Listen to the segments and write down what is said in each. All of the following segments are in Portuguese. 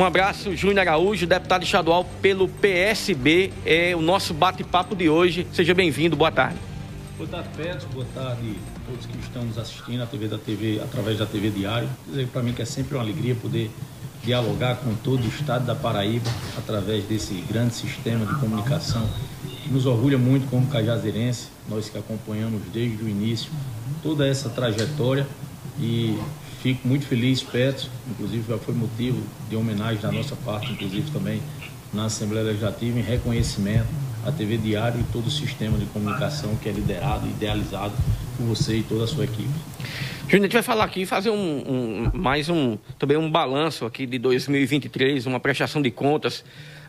Um abraço, Júnior Araújo, deputado estadual pelo PSB. É o nosso bate-papo de hoje. Seja bem-vindo, boa tarde. Boa tarde, Pedro. Boa tarde a todos que estão nos assistindo TV da TV, através da TV Diário. Para mim que é sempre uma alegria poder dialogar com todo o estado da Paraíba através desse grande sistema de comunicação nos orgulha muito como cajazeirense, nós que acompanhamos desde o início toda essa trajetória e fico muito feliz, Petro, inclusive já foi motivo de homenagem da nossa parte, inclusive também na Assembleia Legislativa, em reconhecimento à TV Diário e todo o sistema de comunicação que é liderado e idealizado por você e toda a sua equipe. Júnior, a gente vai falar aqui, fazer um, um, mais um, também um balanço aqui de 2023, uma prestação de contas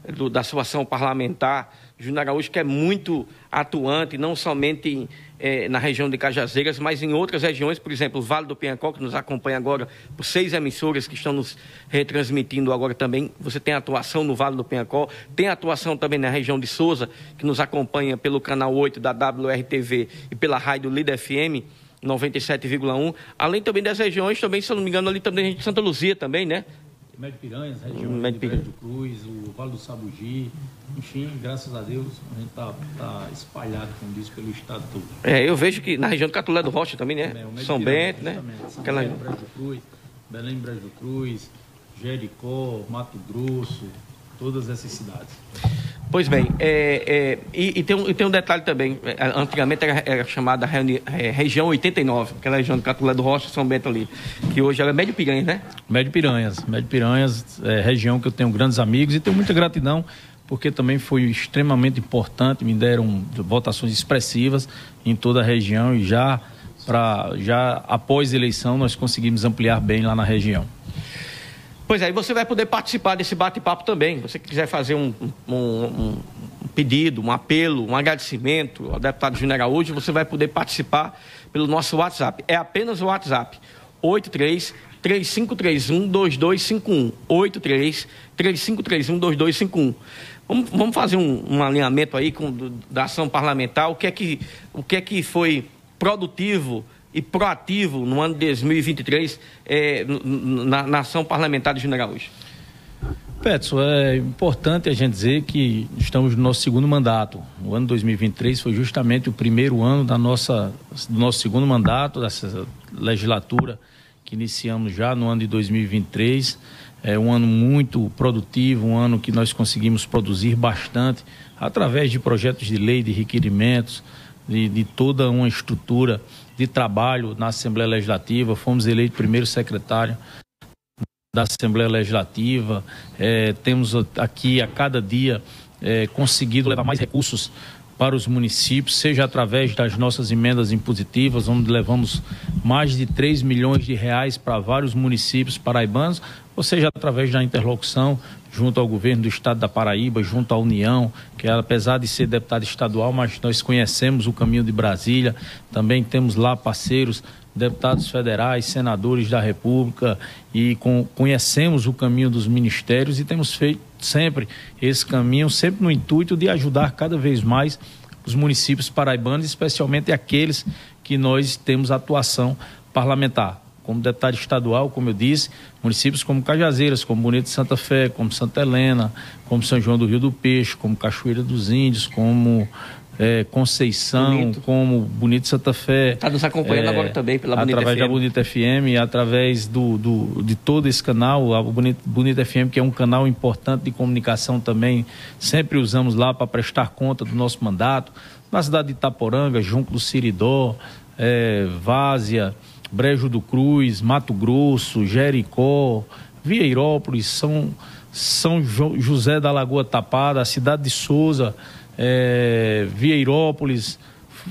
do, da situação parlamentar. Júnior Araújo que é muito atuante, não somente eh, na região de Cajazeiras, mas em outras regiões, por exemplo, o Vale do Pinhacó, que nos acompanha agora por seis emissoras que estão nos retransmitindo agora também. Você tem atuação no Vale do Pinhacó, tem atuação também na região de Souza, que nos acompanha pelo canal 8 da WRTV e pela rádio Líder FM. 97,1. Além também das regiões, também, se eu não me engano, ali também de Santa Luzia também, né? Médio Piranhas, região Médio de Piranha. Cruz, o Vale do Sabugi, enfim, graças a Deus, a gente está tá espalhado, como diz, pelo estado todo. É, eu vejo que na região do Catulé do Rocha também, né? É, São Bento, né? São Aquela... Bento, Brejo Cruz, Belém, Brejo Cruz, Jericó, Mato Grosso, todas essas cidades. Pois bem, é, é, e, e, tem um, e, tem um, detalhe também. É, antigamente era, era chamada reuni, é, região 89, aquela região do Catulé do Rocha, São Bento ali, que hoje é Médio Piranhas, né? Médio Piranhas. Médio Piranhas é região que eu tenho grandes amigos e tenho muita gratidão, porque também foi extremamente importante, me deram votações expressivas em toda a região e já, pra, já após a eleição nós conseguimos ampliar bem lá na região. Pois é, você vai poder participar desse bate-papo também. Você quiser fazer um, um, um, pedido, um apelo, um agradecimento ao deputado Júnior Araújo, você vai poder participar pelo nosso WhatsApp. É apenas o WhatsApp. 83 3531 2251. 83 3531 2251. Vamos, vamos fazer um, um alinhamento aí com, do, da ação parlamentar. O que é que, o que, é que foi produtivo e proativo no ano de 2023 é, na, na, ação parlamentar de Júnior Araújo? Petson, é importante a gente dizer que estamos no nosso segundo mandato. O ano 2023 foi justamente o primeiro ano da nossa, do nosso segundo mandato, dessa legislatura que iniciamos já no ano de 2023. É um ano muito produtivo, um ano que nós conseguimos produzir bastante através de projetos de lei, de requerimentos, de, de toda uma estrutura de trabalho na Assembleia Legislativa. Fomos eleitos primeiro secretário da Assembleia Legislativa. É, temos aqui a cada dia é, conseguido levar mais recursos para os municípios, seja através das nossas emendas impositivas, onde levamos mais de 3 milhões de reais para vários municípios paraibanos, ou seja através da interlocução junto ao governo do estado da Paraíba, junto à União, que apesar de ser deputado estadual, mas nós conhecemos o caminho de Brasília, também temos lá parceiros, deputados federais, senadores da República e com, conhecemos o caminho dos ministérios e temos feito sempre esse caminho, sempre no intuito de ajudar cada vez mais os municípios paraibanos, especialmente aqueles que nós temos atuação parlamentar como deputado estadual, como eu disse, municípios como Cajazeiras, como Bonito de Santa Fé, como Santa Helena, como São João do Rio do Peixe, como Cachoeira dos Índios, como é, Conceição, Bonito. como Bonito de Santa Fé. Está nos acompanhando é, agora também pela Bonito através FM. da Bonito FM, através do, do, de todo esse canal, a Bonito, Bonito FM, que é um canal importante de comunicação também, sempre usamos lá para prestar conta do nosso mandato. Na cidade de Itaporanga, Junco do Siridó, é, Várzea, Brejo do Cruz, Mato Grosso, Jericó, Vieirópolis, São, São José da Lagoa Tapada, a cidade de Souza, é, Vieirópolis,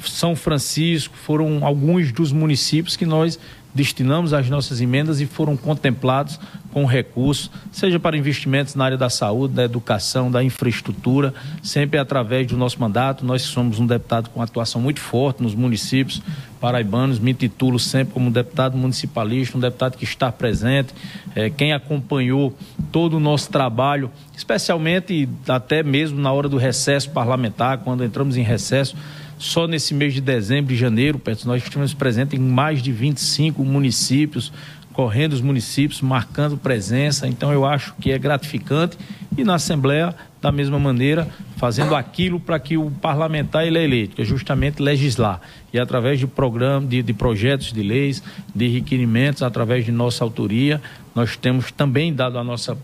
São Francisco, foram alguns dos municípios que nós destinamos as nossas emendas e foram contemplados com recursos, seja para investimentos na área da saúde, da educação, da infraestrutura, sempre através do nosso mandato. Nós somos um deputado com atuação muito forte nos municípios paraibanos, me titulo sempre como deputado municipalista, um deputado que está presente, é, quem acompanhou todo o nosso trabalho, especialmente até mesmo na hora do recesso parlamentar, quando entramos em recesso, só nesse mês de dezembro e janeiro, nós estivemos presentes em mais de 25 municípios, correndo os municípios, marcando presença. Então eu acho que é gratificante e na Assembleia da mesma maneira, fazendo aquilo para que o parlamentar ele é eleito, que é justamente legislar. E através de programas, de, de, projetos de leis, de requerimentos, através de nossa autoria, nós temos também dado a nossa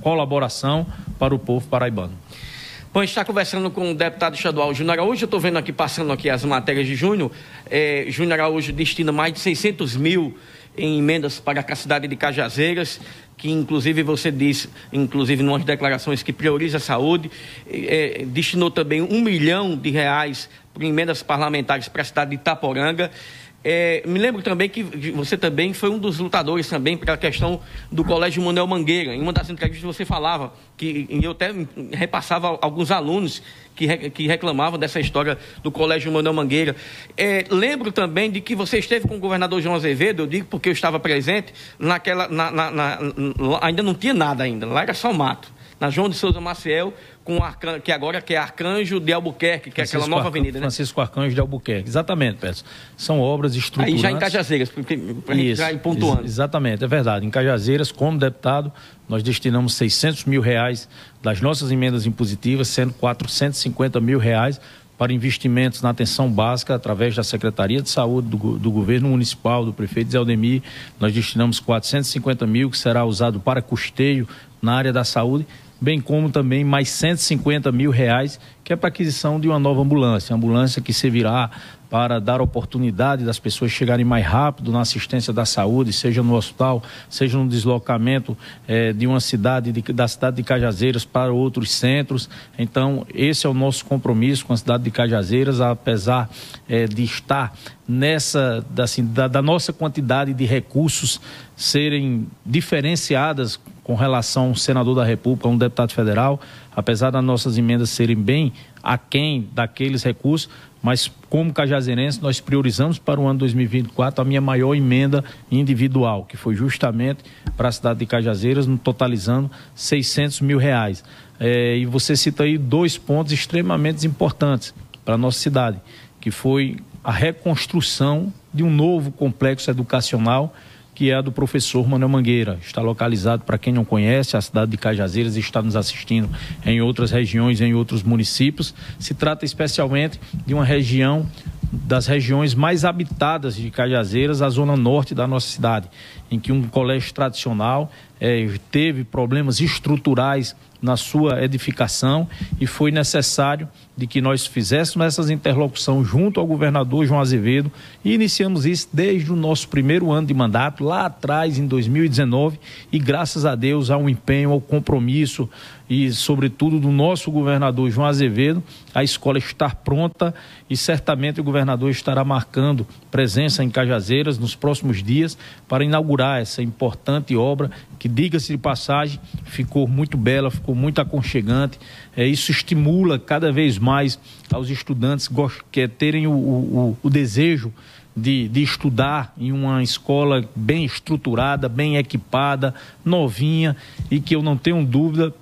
colaboração para o povo paraibano. Bom, a gente está conversando com o deputado estadual Júnior Araújo. Eu estou vendo aqui, passando aqui as matérias de Júnior. É, Júnior Araújo destina mais de 600 mil em emendas para a cidade de Cajazeiras que inclusive você disse, inclusive em umas declarações, que prioriza a saúde, é, destinou também um milhão de reais para emendas parlamentares para a cidade de Itaporanga. É, me lembro também que você também foi um dos lutadores também para a questão do Colégio Manuel Mangueira. Em uma das entrevistas você falava que eu até repassava alguns alunos que, que reclamavam dessa história do Colégio Manuel Mangueira. É, lembro também de que você esteve com o governador João Azevedo, eu digo porque eu estava presente, naquela, na, na, na, ainda não tinha nada ainda, lá era só mato na João de Souza Maciel, com Arcan... que agora que é Arcanjo de Albuquerque, que Francisco é aquela nova Arcan... avenida, né? Francisco Arcanjo de Albuquerque, exatamente, Pedro. São obras estruturantes. Aí já em Cajazeiras, para entrar pontuando. Ex exatamente, é verdade. Em Cajazeiras, como deputado, nós destinamos 600 mil reais das nossas emendas impositivas, sendo 450 mil reais para investimentos na atenção básica através da Secretaria de Saúde do, do Governo Municipal, do prefeito Zé Aldemir. Nós destinamos 450 mil, que será usado para custeio na área da saúde bem como também mais 150 mil reais, que é para aquisição de uma nova ambulância, ambulância que servirá para dar oportunidade das pessoas chegarem mais rápido na assistência da saúde, seja no hospital, seja no deslocamento eh, de uma cidade, de, da cidade de Cajazeiras para outros centros. Então, esse é o nosso compromisso com a cidade de Cajazeiras, apesar eh, de estar nessa, assim, da, da nossa quantidade de recursos serem diferenciadas com relação ao senador da República, um deputado federal, apesar das nossas emendas serem bem aquém daqueles recursos, mas como cajazeirense nós priorizamos para o ano 2024 a minha maior emenda individual, que foi justamente para a cidade de Cajazeiras, totalizando 600 mil reais. É, e você cita aí dois pontos extremamente importantes para a nossa cidade, que foi a reconstrução de um novo complexo educacional que é a do professor Manuel Mangueira. Está localizado, para quem não conhece, a cidade de Cajazeiras está nos assistindo em outras regiões, em outros municípios. Se trata especialmente de uma região das regiões mais habitadas de Cajazeiras, a zona norte da nossa cidade, em que um colégio tradicional é, teve problemas estruturais na sua edificação e foi necessário de que nós fizéssemos essas interlocuções junto ao governador João Azevedo e iniciamos isso desde o nosso primeiro ano de mandato, lá atrás, em 2019, e graças a Deus ao empenho, ao compromisso e, sobretudo, do nosso governador João Azevedo, a escola está pronta e certamente o governador estará marcando presença em Cajazeiras nos próximos dias para inaugurar essa importante obra que, diga-se de passagem, ficou muito bela, ficou muito aconchegante. É, isso estimula cada vez mais aos estudantes que terem o, o, o desejo de, de, estudar em uma escola bem estruturada, bem equipada, novinha e que eu não tenho dúvida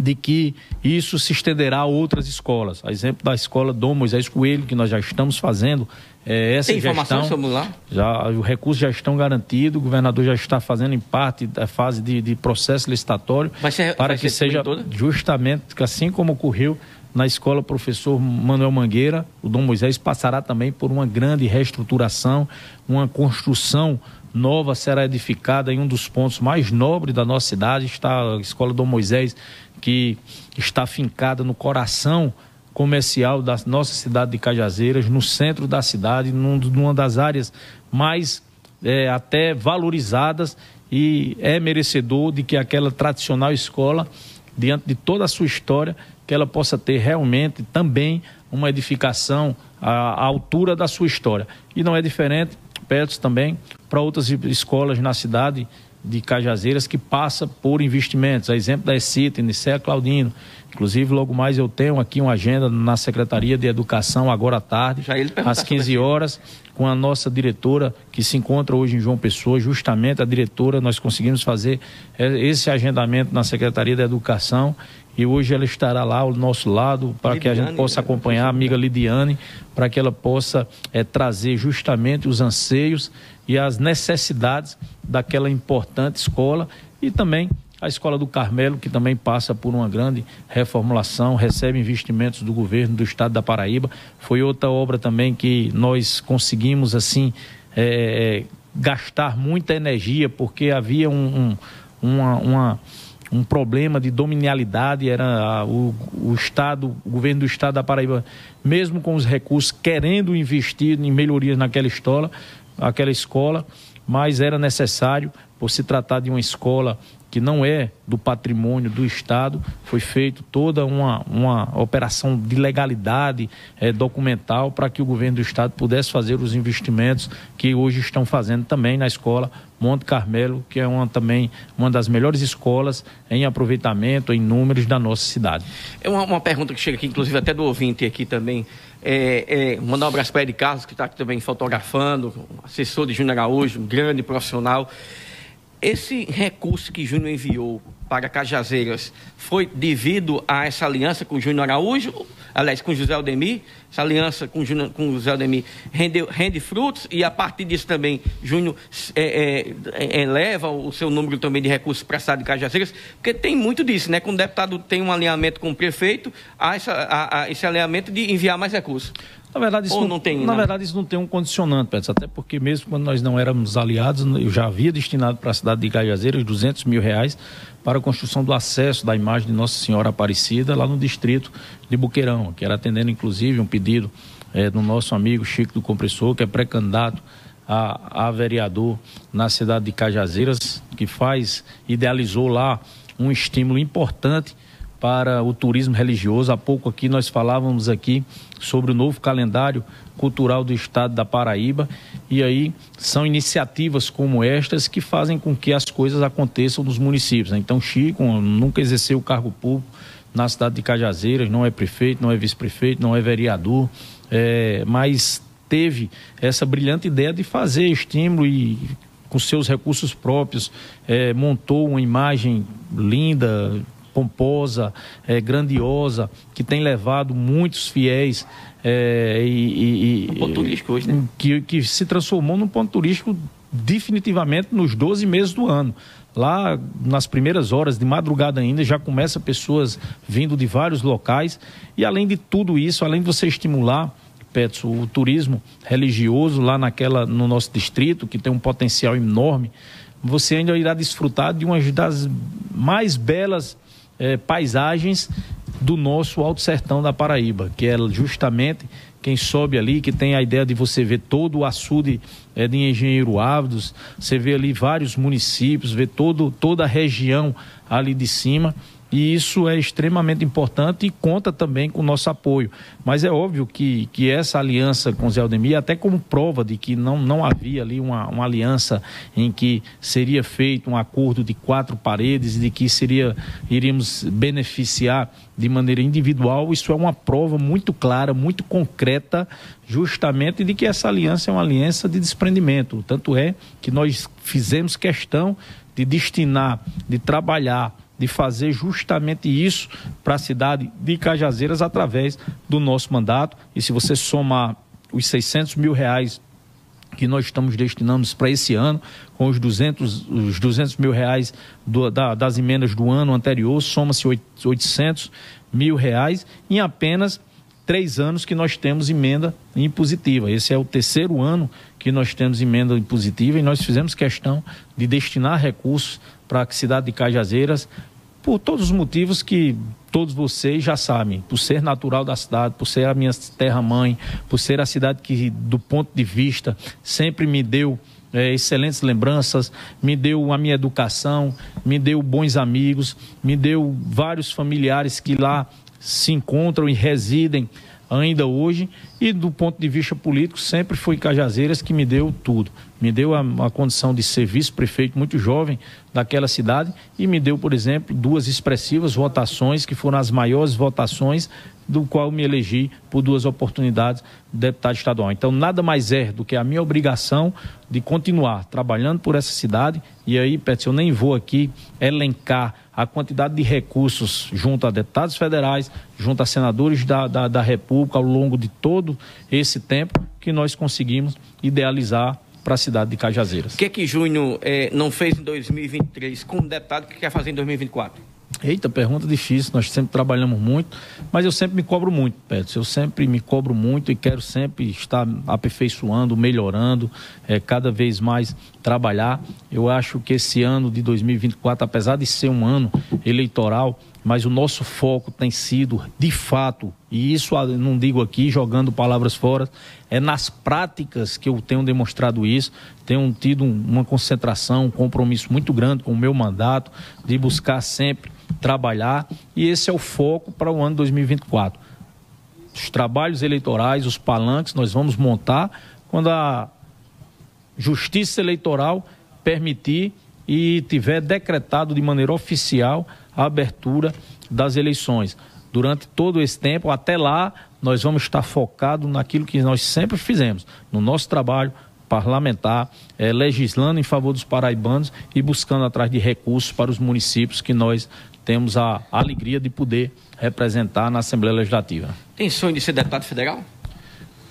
de que isso se estenderá a outras escolas. A exemplo da escola Dom Moisés Coelho, que nós já estamos fazendo é, essa Tem informação sobre lá? Já, os recursos já estão garantidos, o governador já está fazendo em parte da fase de, de processo licitatório ser, para que seja justamente, assim como ocorreu na escola professor Manuel Mangueira, o Dom Moisés passará também por uma grande reestruturação, uma construção nova será edificada em um dos pontos mais nobres da nossa cidade, está a escola Dom Moisés, que está fincada no coração comercial da nossa cidade de Cajazeiras, no centro da cidade, num, numa das áreas mais é, até valorizadas e é merecedor de que aquela tradicional escola, diante de toda a sua história, que ela possa ter realmente também uma edificação à, à altura da sua história. E não é diferente, perto também, para outras escolas na cidade de Cajazeiras que passa por investimentos. A exemplo da ECITA, Nicea Claudino, Inclusive, logo mais eu tenho aqui uma agenda na Secretaria de Educação, agora à tarde, às 15 horas, com a nossa diretora, que se encontra hoje em João Pessoa, justamente a diretora, nós conseguimos fazer é, esse agendamento na Secretaria de Educação e hoje ela estará lá ao nosso lado para que a gente possa né? acompanhar a amiga Lidiane, para que ela possa é, trazer justamente os anseios e as necessidades daquela importante escola e também a Escola do Carmelo, que também passa por uma grande reformulação, recebe investimentos do governo do estado da Paraíba. Foi outra obra também que nós conseguimos, assim, é, gastar muita energia, porque havia um, um, uma, uma um problema de dominialidade, era o, o Estado, o governo do Estado da Paraíba, mesmo com os recursos, querendo investir em melhorias naquela escola, aquela escola, mas era necessário, por se tratar de uma escola que não é do patrimônio do Estado, foi feita toda uma, uma operação de legalidade é, documental para que o governo do Estado pudesse fazer os investimentos que hoje estão fazendo também na escola Monte Carmelo, que é uma, também uma das melhores escolas em aproveitamento, em números da nossa cidade. É uma, uma pergunta que chega aqui, inclusive até do ouvinte aqui também. É, é, mandar um abraço para Ed Carlos, que está aqui também fotografando, assessor de Júnior Araújo, um grande profissional. Esse recurso que Júnior enviou para Cajazeiras foi devido a essa aliança com Júnior Araújo, aliás, com José Aldemir. Essa aliança com, Júnior, com José Aldemir rende, rende frutos e a partir disso também Júnior é, é, eleva é, o seu número também de recursos para a cidade de Cajazeiras, porque tem muito disso, né? Quando o deputado tem um alinhamento com o prefeito, há, essa, há esse alinhamento de enviar mais recursos. Na verdade, isso Ou não, tem, na né? verdade, isso não tem um condicionante, Pedro, até porque mesmo quando nós não éramos aliados, eu já havia destinado para a cidade de Cajazeiras 200 mil reais para a construção do acesso da imagem de Nossa Senhora Aparecida lá no distrito de Buqueirão, que era atendendo inclusive um pedido é, do nosso amigo Chico do Compressor, que é pré-candidato a, a vereador na cidade de Cajazeiras, que faz, idealizou lá um estímulo importante para o turismo religioso. Há pouco aqui nós falávamos aqui sobre o novo calendário cultural do estado da Paraíba e aí são iniciativas como estas que fazem com que as coisas aconteçam nos municípios. Né? Então Chico nunca exerceu o cargo público na cidade de Cajazeiras, não é prefeito, não é vice-prefeito, não é vereador, é, mas teve essa brilhante ideia de fazer estímulo e com seus recursos próprios é, montou uma imagem linda, pomposa, é, grandiosa, que tem levado muitos fiéis é, e, e, um ponto turístico hoje, né? que, que se transformou num ponto turístico definitivamente nos 12 meses do ano. Lá nas primeiras horas de madrugada ainda já começa pessoas vindo de vários locais e além de tudo isso, além de você estimular Petso, o turismo religioso lá naquela no nosso distrito que tem um potencial enorme, você ainda irá desfrutar de uma das mais belas é, paisagens do nosso Alto Sertão da Paraíba, que é justamente quem sobe ali, que tem a ideia de você ver todo o açude é, de Engenheiro Ávidos, você vê ali vários municípios, vê todo, toda a região ali de cima e isso é extremamente importante e conta também com o nosso apoio. Mas é óbvio que, que essa aliança com o Zé Aldemir, até como prova de que não, não havia ali uma, uma aliança em que seria feito um acordo de quatro paredes, de que seria iríamos beneficiar de maneira individual, isso é uma prova muito clara, muito concreta, justamente de que essa aliança é uma aliança de desprendimento. Tanto é que nós fizemos questão de destinar, de trabalhar de fazer justamente isso para a cidade de Cajazeiras através do nosso mandato. E se você somar os 600 mil reais que nós estamos destinando para esse ano, com os 200, os 200 mil reais do, da, das emendas do ano anterior, soma-se 800 mil reais em apenas três anos que nós temos emenda impositiva. Esse é o terceiro ano que nós temos emenda impositiva e nós fizemos questão de destinar recursos para a cidade de Cajazeiras por todos os motivos que todos vocês já sabem, por ser natural da cidade, por ser a minha terra-mãe, por ser a cidade que, do ponto de vista, sempre me deu é, excelentes lembranças, me deu a minha educação, me deu bons amigos, me deu vários familiares que lá se encontram e residem ainda hoje, e do ponto de vista político, sempre foi Cajazeiras que me deu tudo. Me deu a, a condição de ser vice-prefeito muito jovem daquela cidade e me deu, por exemplo, duas expressivas votações, que foram as maiores votações do qual me elegi por duas oportunidades de deputado estadual. Então, nada mais é do que a minha obrigação de continuar trabalhando por essa cidade. E aí, Pet, eu nem vou aqui elencar a quantidade de recursos junto a deputados federais, junto a senadores da, da, da República ao longo de todo esse tempo que nós conseguimos idealizar para a cidade de Cajazeiras. O que é que Júnior eh, não fez em 2023 como deputado que quer fazer em 2024? Eita, pergunta difícil. Nós sempre trabalhamos muito, mas eu sempre me cobro muito, Pedro. Eu sempre me cobro muito e quero sempre estar aperfeiçoando, melhorando, é, cada vez mais trabalhar. Eu acho que esse ano de 2024, apesar de ser um ano eleitoral, mas o nosso foco tem sido, de fato, e isso não digo aqui jogando palavras fora, é nas práticas que eu tenho demonstrado isso, tenho tido uma concentração, um compromisso muito grande com o meu mandato, de buscar sempre trabalhar, e esse é o foco para o ano 2024. Os trabalhos eleitorais, os palanques, nós vamos montar quando a Justiça Eleitoral permitir e tiver decretado de maneira oficial a abertura das eleições. Durante todo esse tempo, até lá, nós vamos estar focados naquilo que nós sempre fizemos, no nosso trabalho parlamentar, é, legislando em favor dos paraibanos e buscando atrás de recursos para os municípios que nós temos a alegria de poder representar na Assembleia Legislativa. Tem sonho de ser deputado federal?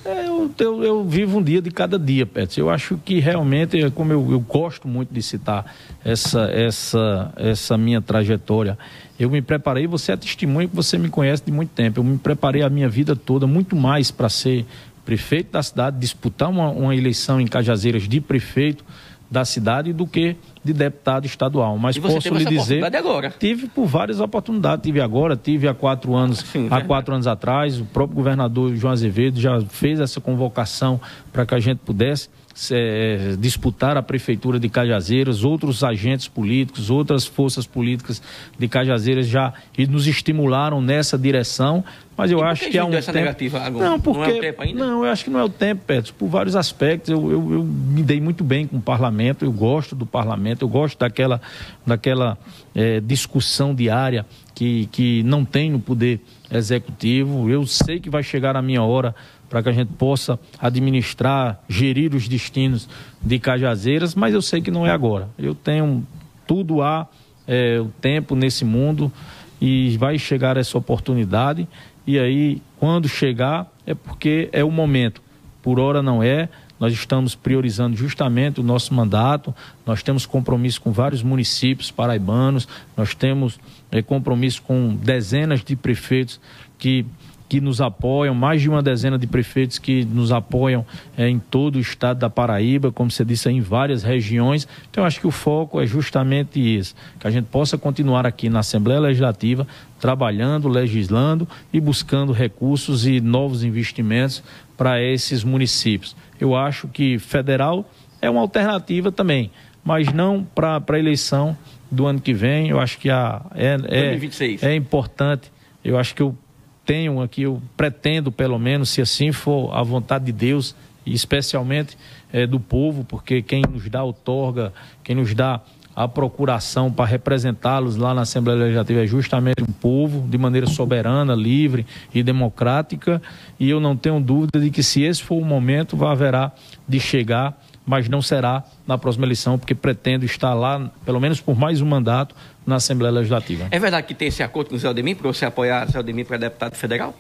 É, eu, eu, eu, vivo um dia de cada dia, Pets. Eu acho que realmente, como eu, eu gosto muito de citar essa, essa, essa minha trajetória, eu me preparei, você é testemunho que você me conhece de muito tempo. Eu me preparei a minha vida toda muito mais para ser prefeito da cidade, disputar uma, uma eleição em Cajazeiras de prefeito da cidade do que de deputado estadual. Mas posso lhe dizer, agora. tive por várias oportunidades, tive agora, tive há quatro anos, Sim, há quatro anos atrás, o próprio governador João Azevedo já fez essa convocação para que a gente pudesse é, disputar a prefeitura de Cajazeiras, outros agentes políticos, outras forças políticas de Cajazeiras já nos estimularam nessa direção, mas eu acho que é um essa tempo... negativa Não, porque... não é o tempo ainda? Não, eu acho que não é o tempo, Petros, por vários aspectos. Eu, eu, eu, me dei muito bem com o parlamento, eu gosto do parlamento, eu gosto daquela, daquela é, discussão diária que, que não tem no poder executivo. Eu sei que vai chegar a minha hora para que a gente possa administrar, gerir os destinos de Cajazeiras, mas eu sei que não é agora. Eu tenho tudo há é, o tempo nesse mundo e vai chegar essa oportunidade. E aí, quando chegar, é porque é o momento. Por hora não é. Nós estamos priorizando justamente o nosso mandato. Nós temos compromisso com vários municípios paraibanos. Nós temos é, compromisso com dezenas de prefeitos que que nos apoiam, mais de uma dezena de prefeitos que nos apoiam é, em todo o estado da Paraíba, como você disse, em várias regiões. Então, acho que o foco é justamente isso, que a gente possa continuar aqui na Assembleia Legislativa, trabalhando, legislando e buscando recursos e novos investimentos para esses municípios. Eu acho que federal é uma alternativa também, mas não para a eleição do ano que vem. Eu acho que a, é, é, é importante. Eu acho que o tenho aqui, eu pretendo pelo menos, se assim for a vontade de Deus, e especialmente é, do povo, porque quem nos dá outorga, quem nos dá a procuração para representá-los lá na Assembleia Legislativa é justamente o povo, de maneira soberana, livre e democrática. E eu não tenho dúvida de que, se esse for o momento, vai haverá de chegar mas não será na próxima eleição, porque pretendo estar lá, pelo menos por mais um mandato, na Assembleia Legislativa. É verdade que tem esse acordo com o Zé Aldemir para você apoiar o Zé Aldemir para deputado federal?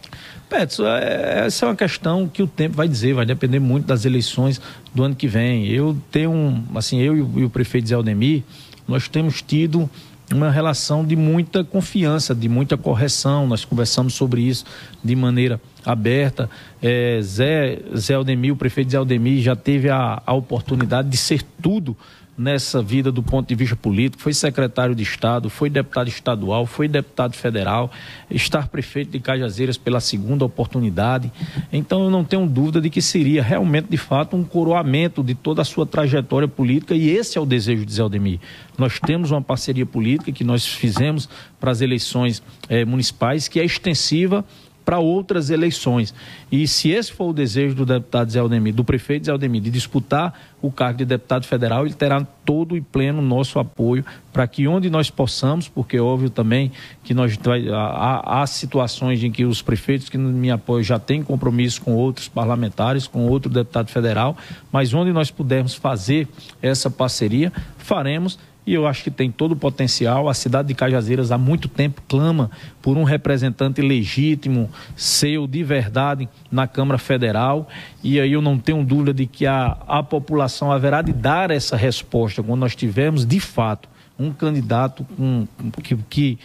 Petson, é, essa é uma questão que o tempo vai dizer, vai depender muito das eleições do ano que vem. Eu tenho, um, assim, eu e o, e o prefeito Zé Aldemir, nós temos tido uma relação de muita confiança, de muita correção. Nós conversamos sobre isso de maneira aberta. É, Zé, Zé Aldemir, o prefeito Zé Aldemir, já teve a, a oportunidade de ser tudo nessa vida do ponto de vista político, foi secretário de Estado, foi deputado estadual, foi deputado federal, estar prefeito de Cajazeiras pela segunda oportunidade. Então eu não tenho dúvida de que seria realmente, de fato, um coroamento de toda a sua trajetória política e esse é o desejo de Zé Aldemir. Nós temos uma parceria política que nós fizemos para as eleições eh, municipais que é extensiva para outras eleições. E se esse for o desejo do deputado Zé Aldemir, do prefeito Zé Aldemir, de disputar o cargo de deputado federal, ele terá todo e pleno nosso apoio para que onde nós possamos, porque é óbvio também que nós há, há situações em que os prefeitos que me apoiam já têm compromisso com outros parlamentares, com outro deputado federal, mas onde nós pudermos fazer essa parceria, faremos e eu acho que tem todo o potencial. A cidade de Cajazeiras há muito tempo clama por um representante legítimo, seu, de verdade, na Câmara Federal. E aí eu não tenho dúvida de que a, a população haverá de dar essa resposta quando nós tivermos, de fato, um candidato com, que, que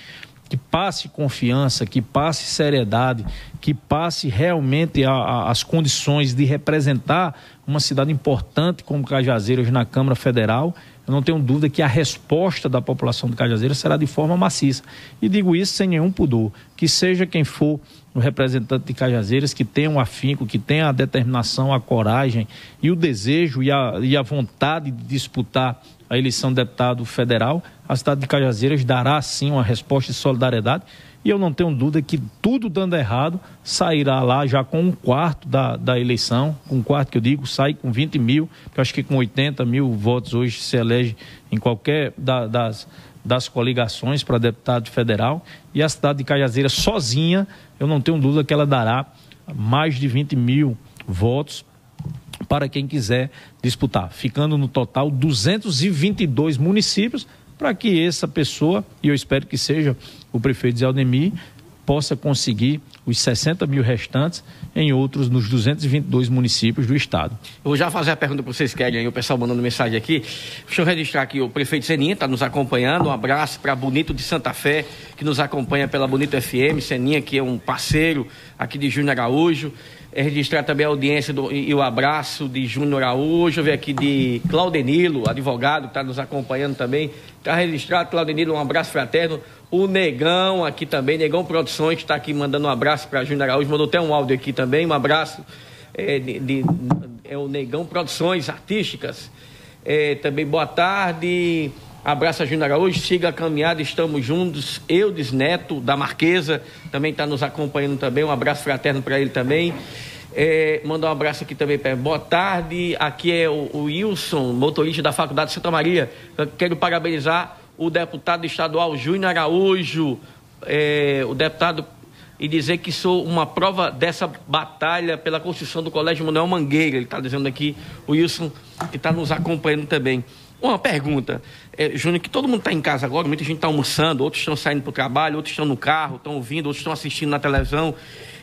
que passe confiança, que passe seriedade, que passe realmente a, a, as condições de representar uma cidade importante como Cajazeiras na Câmara Federal eu não tenho dúvida que a resposta da população de Cajazeiras será de forma maciça. E digo isso sem nenhum pudor. Que seja quem for o representante de Cajazeiras, que tenha um afinco, que tenha a determinação, a coragem e o desejo e a, e a vontade de disputar a eleição de deputado federal, a cidade de Cajazeiras dará sim uma resposta de solidariedade e eu não tenho dúvida que tudo dando errado sairá lá já com um quarto da, da eleição, com um quarto que eu digo, sai com 20 mil, que eu acho que com 80 mil votos hoje se elege em qualquer da, das, das coligações para deputado federal. E a cidade de Cajazeiras sozinha, eu não tenho dúvida que ela dará mais de 20 mil votos para quem quiser disputar, ficando no total 222 municípios para que essa pessoa, e eu espero que seja o prefeito Zé Aldemir, possa conseguir os 60 mil restantes em outros, nos 222 municípios do estado. Eu vou já fazer a pergunta para vocês querem aí, o pessoal mandando mensagem aqui. Deixa eu registrar aqui o prefeito Seninha, está nos acompanhando. Um abraço para Bonito de Santa Fé, que nos acompanha pela Bonito FM. Seninha, que é um parceiro aqui de Júnior Araújo. É registrar também a audiência do, e, o abraço de Júnior Araújo, ver aqui de Claudenilo, advogado, que está nos acompanhando também. Está registrado, Claudenilo, um abraço fraterno. O Negão aqui também, Negão Produções, está aqui mandando um abraço para Júnior Araújo, mandou até um áudio aqui também, um abraço. É, de, de, é o Negão Produções Artísticas. É, também boa tarde. Abraço a Júnior Araújo, siga a caminhada, estamos juntos. Eudes Neto, da Marquesa, também está nos acompanhando também. Um abraço fraterno para ele também. É, mandar um abraço aqui também para Boa tarde, aqui é o, o, Wilson, motorista da Faculdade de Santa Maria. Eu quero parabenizar o deputado estadual Júnior Araújo, é, o deputado, e dizer que sou uma prova dessa batalha pela construção do Colégio Manuel Mangueira. Ele está dizendo aqui, o Wilson, que está nos acompanhando também. Uma pergunta, é, Júnior, que todo mundo está em casa agora, muita gente está almoçando, outros estão saindo para o trabalho, outros estão no carro, estão ouvindo, outros estão assistindo na televisão.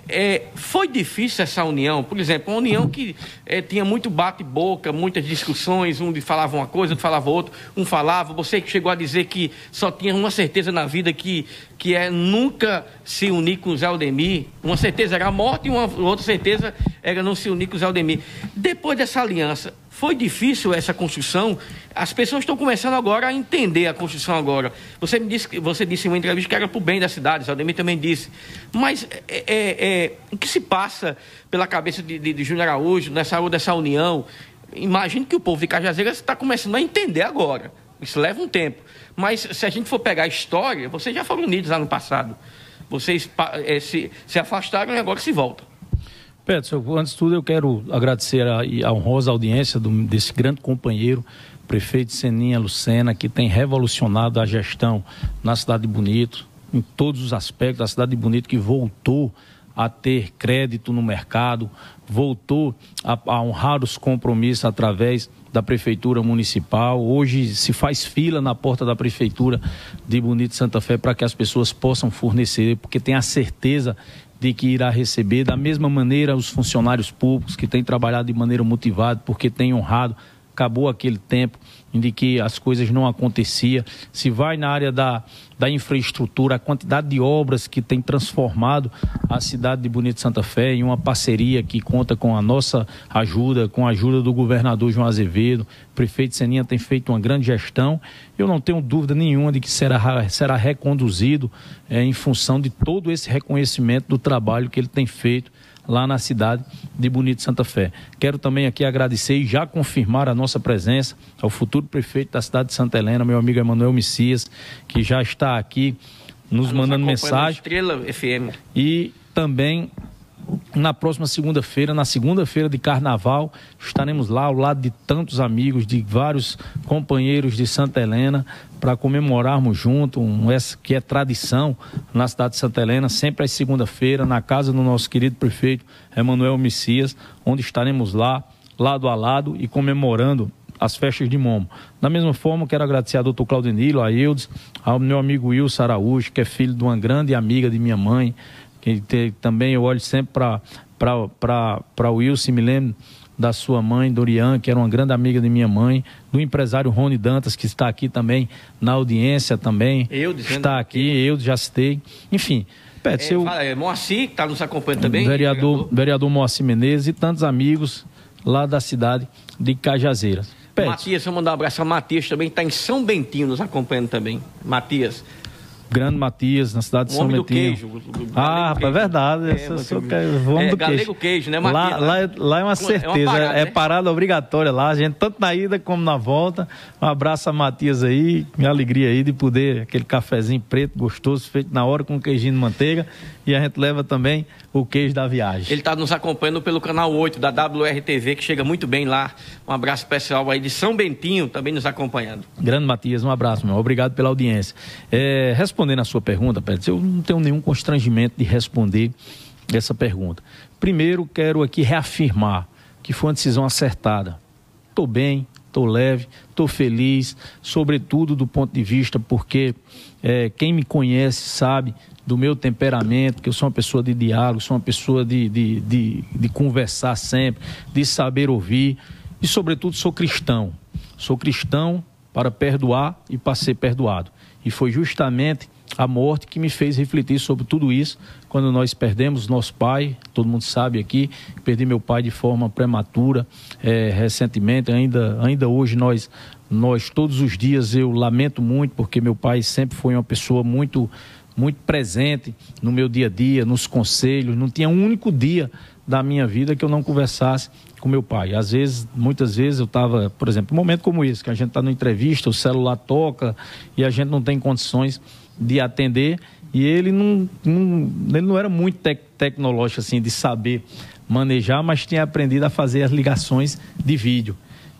É, foi difícil essa união, por exemplo, uma união que é, tinha muito bate-boca, muitas discussões, um falava uma coisa, outro falava outra, um falava, você que chegou a dizer que só tinha uma certeza na vida que, que é nunca se unir com o Zé Aldemir, uma certeza era a morte e uma outra certeza era não se unir com o Zé Aldemir. Depois dessa aliança, foi difícil essa construção. As pessoas estão começando agora a entender a construção agora. Você me disse, você disse em uma entrevista que era para o bem da cidade, Saldemir também disse. Mas é, é, é, o que se passa pela cabeça de, de, de Júnior Araújo nessa dessa união? Imagino que o povo de Cajazeiras está começando a entender agora. Isso leva um tempo. Mas se a gente for pegar a história, vocês já foram unidos lá no passado. Vocês é, se, se afastaram e agora se voltam. Pedro, antes de tudo eu quero agradecer a, a honrosa audiência do, desse grande companheiro, prefeito Seninha Lucena, que tem revolucionado a gestão na cidade de Bonito, em todos os aspectos, da cidade de Bonito que voltou a ter crédito no mercado, voltou a, a honrar os compromissos através da prefeitura municipal. Hoje se faz fila na porta da prefeitura de Bonito Santa Fé para que as pessoas possam fornecer, porque tem a certeza de que irá receber. Da mesma maneira, os funcionários públicos que têm trabalhado de maneira motivada, porque têm honrado, acabou aquele tempo em que as coisas não aconteciam. Se vai na área da, da infraestrutura, a quantidade de obras que tem transformado a cidade de Bonito Santa Fé em uma parceria que conta com a nossa ajuda, com a ajuda do governador João Azevedo. O prefeito Seninha tem feito uma grande gestão. Eu não tenho dúvida nenhuma de que será, será reconduzido é, em função de todo esse reconhecimento do trabalho que ele tem feito lá na cidade de Bonito Santa Fé. Quero também aqui agradecer e já confirmar a nossa presença ao futuro prefeito da cidade de Santa Helena, meu amigo Emanuel Messias, que já está aqui nos mandando mensagem. Estrela FM. E também na próxima segunda-feira, na segunda-feira de carnaval, estaremos lá ao lado de tantos amigos, de vários companheiros de Santa Helena, para comemorarmos junto, um, essa que é tradição na cidade de Santa Helena, sempre às segunda-feira, na casa do nosso querido prefeito Emanuel Messias, onde estaremos lá, lado a lado e comemorando as festas de Momo. Da mesma forma, quero agradecer ao doutor Claudenilo, a Eudes, ao meu amigo Wilson Araújo, que é filho de uma grande amiga de minha mãe, que tem, também eu olho sempre para o Wilson, me lembro da sua mãe, Dorian, que era uma grande amiga de minha mãe, do empresário Rony Dantas, que está aqui também na audiência também. Eu Está aqui, eu já citei. Enfim, Pet, é, seu... Fala, é, Moacir, que está nos acompanhando também. Vereador, vereador. vereador Moacir Menezes e tantos amigos lá da cidade de Cajazeiras. Pet. Matias, vou mandar um abraço a Matias também, está em São Bentinho nos acompanhando também. Matias, Grande Matias, na cidade de São Bentinho. Queijo, ah, rapaz, é verdade. É, eu sou, vamos é, do queijo. queijo, né, Matias? Lá, lá, é, lá é uma certeza, é, uma parada, é, né? parada obrigatória lá, a gente, tanto na ida como na volta. Um abraço a Matias aí, minha alegria aí de poder, aquele cafezinho preto, gostoso, feito na hora com queijinho de manteiga. E a gente leva também o queijo da viagem. Ele está nos acompanhando pelo canal 8 da WRTV, que chega muito bem lá. Um abraço pessoal aí de São Bentinho, também nos acompanhando. Grande Matias, um abraço, meu. Obrigado pela audiência. É, respondendo a sua pergunta, Pedro, eu não tenho nenhum constrangimento de responder essa pergunta. Primeiro, quero aqui reafirmar que foi uma decisão acertada. Estou bem, estou leve, estou feliz, sobretudo do ponto de vista porque é, quem me conhece sabe do meu temperamento, que eu sou uma pessoa de diálogo, sou uma pessoa de, de, de, de conversar sempre, de saber ouvir e, sobretudo, sou cristão. Sou cristão para perdoar e para ser perdoado. E foi justamente a morte que me fez refletir sobre tudo isso quando nós perdemos nosso pai. Todo mundo sabe aqui, perdi meu pai de forma prematura é, recentemente. Ainda, ainda hoje nós, nós todos os dias eu lamento muito porque meu pai sempre foi uma pessoa muito muito presente no meu dia a dia, nos conselhos. Não tinha um único dia da minha vida que eu não conversasse com meu pai. Às vezes, muitas vezes eu estava, por exemplo, um momento como esse, que a gente está numa entrevista, o celular toca e a gente não tem condições de atender. E ele não, não ele não era muito tec tecnológico assim de saber manejar, mas tinha aprendido a fazer as ligações de vídeo.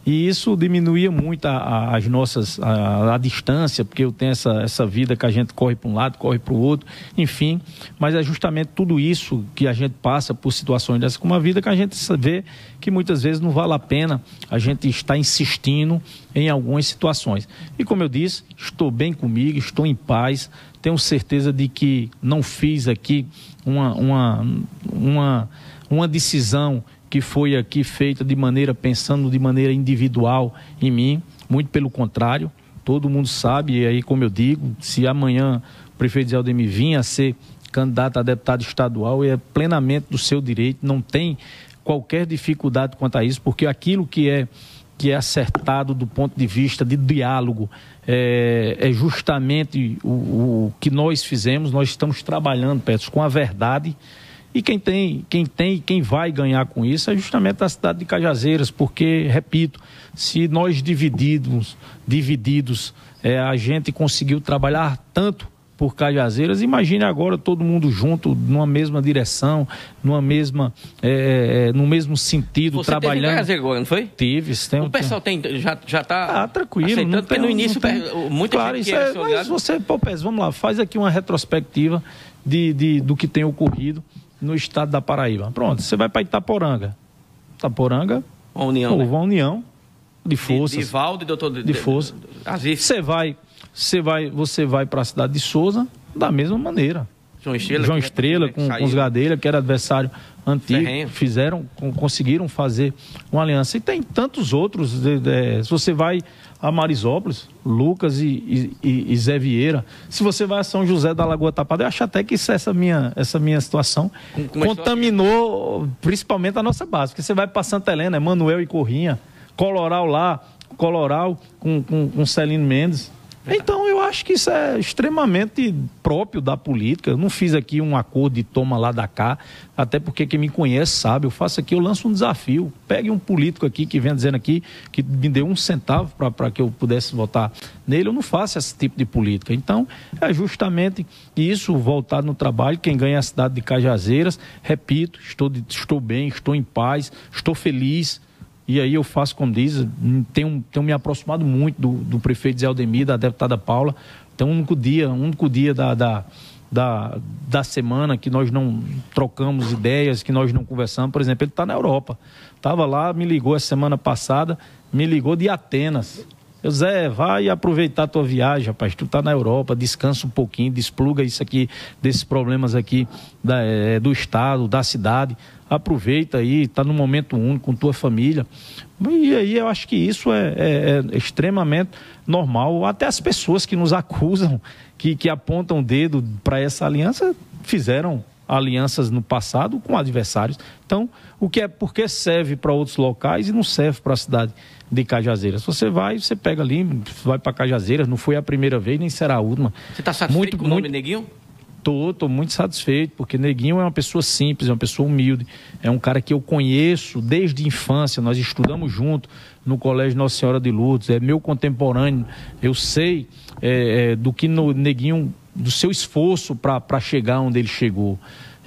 E isso diminuía muito a, a, as nossas, a, a, distância, porque eu tenho essa, essa vida que a gente corre para um lado, corre para o outro, enfim. Mas é justamente tudo isso que a gente passa por situações dessas, com uma vida que a gente vê que muitas vezes não vale a pena a gente estar insistindo em algumas situações. E como eu disse, estou bem comigo, estou em paz, tenho certeza de que não fiz aqui uma, uma, uma, uma decisão que foi aqui feita de maneira, pensando de maneira individual em mim, muito pelo contrário, todo mundo sabe, e aí, como eu digo, se amanhã o prefeito Zé Aldemir vinha a ser candidato a deputado estadual, é plenamente do seu direito, não tem qualquer dificuldade quanto a isso, porque aquilo que é que é acertado do ponto de vista de diálogo é, é justamente o, o, que nós fizemos. Nós estamos trabalhando, Petros, com a verdade e quem tem, quem tem, quem vai ganhar com isso é justamente a cidade de Cajazeiras, porque, repito, se nós divididos, divididos, é, a gente conseguiu trabalhar tanto por Cajazeiras, imagine agora todo mundo junto, numa mesma direção, numa mesma, é, é no mesmo sentido, Você trabalhando. Você teve agora, não foi? Tive. Tem, o pessoal tem, já já está ah, tranquilo. Não tem, no início tem, muita claro, gente isso é, mas você, Pô, Pés, vamos lá, faz aqui uma retrospectiva de, de, do que tem ocorrido no estado da Paraíba. Pronto, você vai para Itaporanga. Itaporanga, a União, houve né? uma união de forças. De, de Valdo e doutor... De, de força. Você vai, você vai, você vai para a cidade de Souza da mesma maneira. João Estrela, João Estrela com, com os Gadelha, que era adversário antigo, Ferrenho. fizeram, conseguiram fazer uma aliança. E tem tantos outros. De, de, se você vai a Marisópolis, Lucas e, e, e, Zé Se você vai a São José da Lagoa Tapada, eu acho até que isso, essa, minha, essa minha situação Como contaminou principalmente a nossa base. Porque você vai para Santa Helena, Manuel e Corrinha, Coloral lá, Coloral com, com, com Celino Mendes. Então, eu acho que isso é extremamente próprio da política. Eu não fiz aqui um acordo de toma lá da cá, até porque quem me conhece sabe. Eu faço aqui, eu lanço um desafio. Pegue um político aqui que vem dizendo aqui que me deu um centavo para que eu pudesse votar nele. Eu não faço esse tipo de política. Então, é justamente isso, voltado no trabalho. Quem ganha é a cidade de Cajazeiras, repito, estou, estou bem, estou em paz, estou feliz e aí eu faço como diz, tenho, tenho me aproximado muito do, do prefeito Zé Aldemir, da deputada Paula. Então, um único dia, um único dia da, da, da, da semana que nós não trocamos ideias, que nós não conversamos. Por exemplo, ele está na Europa. Estava lá, me ligou a semana passada, me ligou de Atenas. Eu, Zé, vai aproveitar a tua viagem, rapaz. Tu tá na Europa, descansa um pouquinho, despluga isso aqui, desses problemas aqui da, é, do Estado, da cidade aproveita aí, está num momento único com tua família. E aí eu acho que isso é, é, é extremamente normal. Até as pessoas que nos acusam, que, que apontam o dedo para essa aliança, fizeram alianças no passado com adversários. Então, o que é porque serve para outros locais e não serve para a cidade de Cajazeiras. Você vai, você pega ali, vai para Cajazeiras, não foi a primeira vez, nem será a última. Você está satisfeito muito, com o nome muito... Neguinho? Tô, tô muito satisfeito, porque Neguinho é uma pessoa simples, é uma pessoa humilde, é um cara que eu conheço desde a infância, nós estudamos junto no Colégio Nossa Senhora de Lourdes, é meu contemporâneo, eu sei é, é, do que no Neguinho, do seu esforço para chegar onde ele chegou.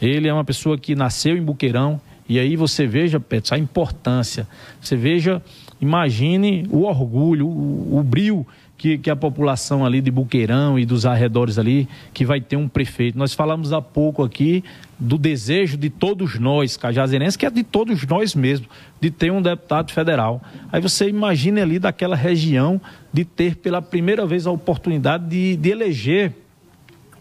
Ele é uma pessoa que nasceu em Buqueirão, e aí você veja, Petros, a importância, você veja, imagine o orgulho, o, o brilho que, que a população ali de Buqueirão e dos arredores ali, que vai ter um prefeito. Nós falamos há pouco aqui do desejo de todos nós, cajazeirenses, que é de todos nós mesmo, de ter um deputado federal. Aí você imagina ali daquela região de ter pela primeira vez a oportunidade de, de eleger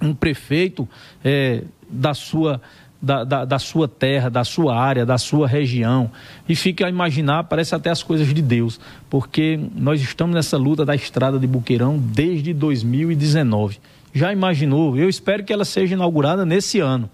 um prefeito é, da sua da, da, da, sua terra, da sua área, da sua região. E fica a imaginar, parece até as coisas de Deus, porque nós estamos nessa luta da estrada de Buqueirão desde 2019. Já imaginou? Eu espero que ela seja inaugurada nesse ano.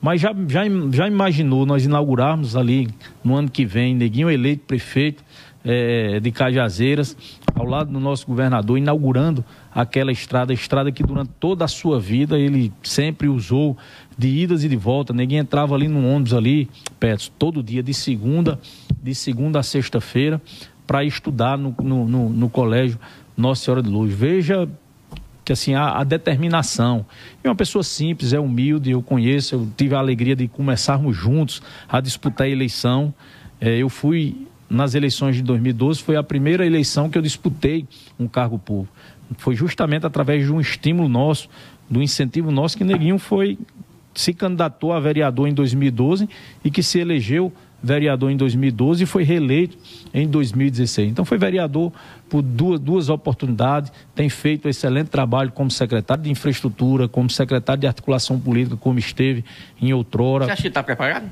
Mas já, já, já imaginou nós inaugurarmos ali no ano que vem, Neguinho eleito prefeito é, de Cajazeiras, ao lado do nosso governador, inaugurando aquela estrada, estrada que durante toda a sua vida ele sempre usou de idas e de volta. Ninguém entrava ali no ônibus ali, perto, todo dia, de segunda, de segunda a sexta-feira, para estudar no, no, no, no, colégio Nossa Senhora de Luz. Veja que assim a, a, determinação. É uma pessoa simples, é humilde, eu conheço, eu tive a alegria de começarmos juntos a disputar a eleição. É, eu fui nas eleições de 2012, foi a primeira eleição que eu disputei um cargo público. Foi justamente através de um estímulo nosso, do incentivo nosso, que Neguinho foi se candidatou a vereador em 2012 e que se elegeu vereador em 2012 e foi reeleito em 2016. Então foi vereador por duas, duas oportunidades, tem feito um excelente trabalho como secretário de infraestrutura, como secretário de articulação política, como esteve em outrora. Você acha que está preparado?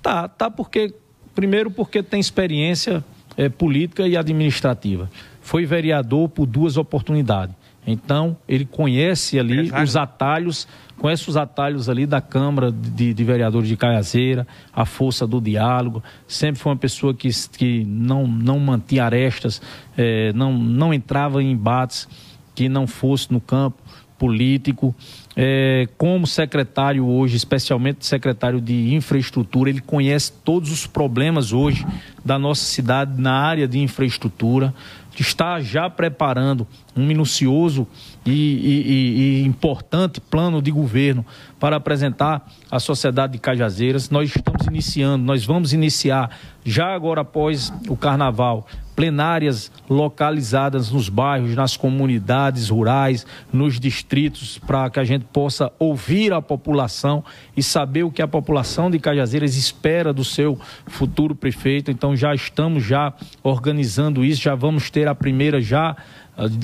Tá, tá porque primeiro porque tem experiência é, política e administrativa. Foi vereador por duas oportunidades. Então, ele conhece ali os atalhos, conhece os atalhos ali da Câmara de, de, Vereadores de Caiazeira, a força do diálogo. Sempre foi uma pessoa que, que não, não mantinha arestas, é, não, não entrava em embates que não fosse no campo político. É, como secretário hoje, especialmente secretário de infraestrutura, ele conhece todos os problemas hoje da nossa cidade na área de infraestrutura está já preparando um minucioso e, e, e, importante plano de governo para apresentar à sociedade de Cajazeiras. Nós estamos iniciando, nós vamos iniciar já agora após o carnaval, plenárias localizadas nos bairros, nas comunidades rurais, nos distritos, para que a gente possa ouvir a população e saber o que a população de Cajazeiras espera do seu futuro prefeito. Então já estamos já organizando isso, já vamos ter a primeira já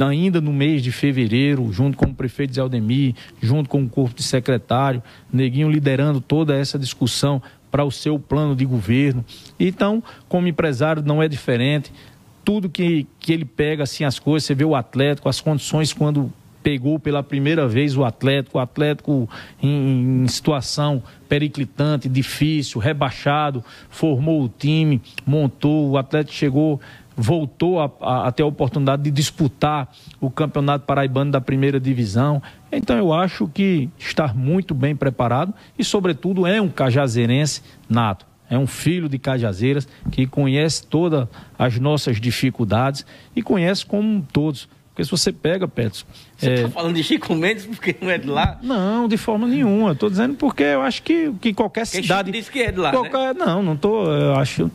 ainda no mês de fevereiro, junto com o prefeito Zé Aldemir, junto com o corpo de secretário, Neguinho liderando toda essa discussão para o seu plano de governo. Então, como empresário, não é diferente. Tudo que, que ele pega, assim, as coisas, você vê o Atlético, as condições quando pegou pela primeira vez o Atlético, o Atlético em, em, situação periclitante, difícil, rebaixado, formou o time, montou, o Atlético chegou voltou a, a, a, ter a oportunidade de disputar o Campeonato Paraibano da primeira divisão. Então eu acho que está muito bem preparado e, sobretudo, é um cajazeirense nato. É um filho de Cajazeiras que conhece todas as nossas dificuldades e conhece como todos. Porque se você pega, Petros. Você está é... falando de Chico Mendes porque não é de lá? Não, de forma nenhuma. Estou dizendo porque eu acho que, que qualquer porque cidade. Chico disse que é de lá. Qualquer... Né? Não, não estou. Eu acho.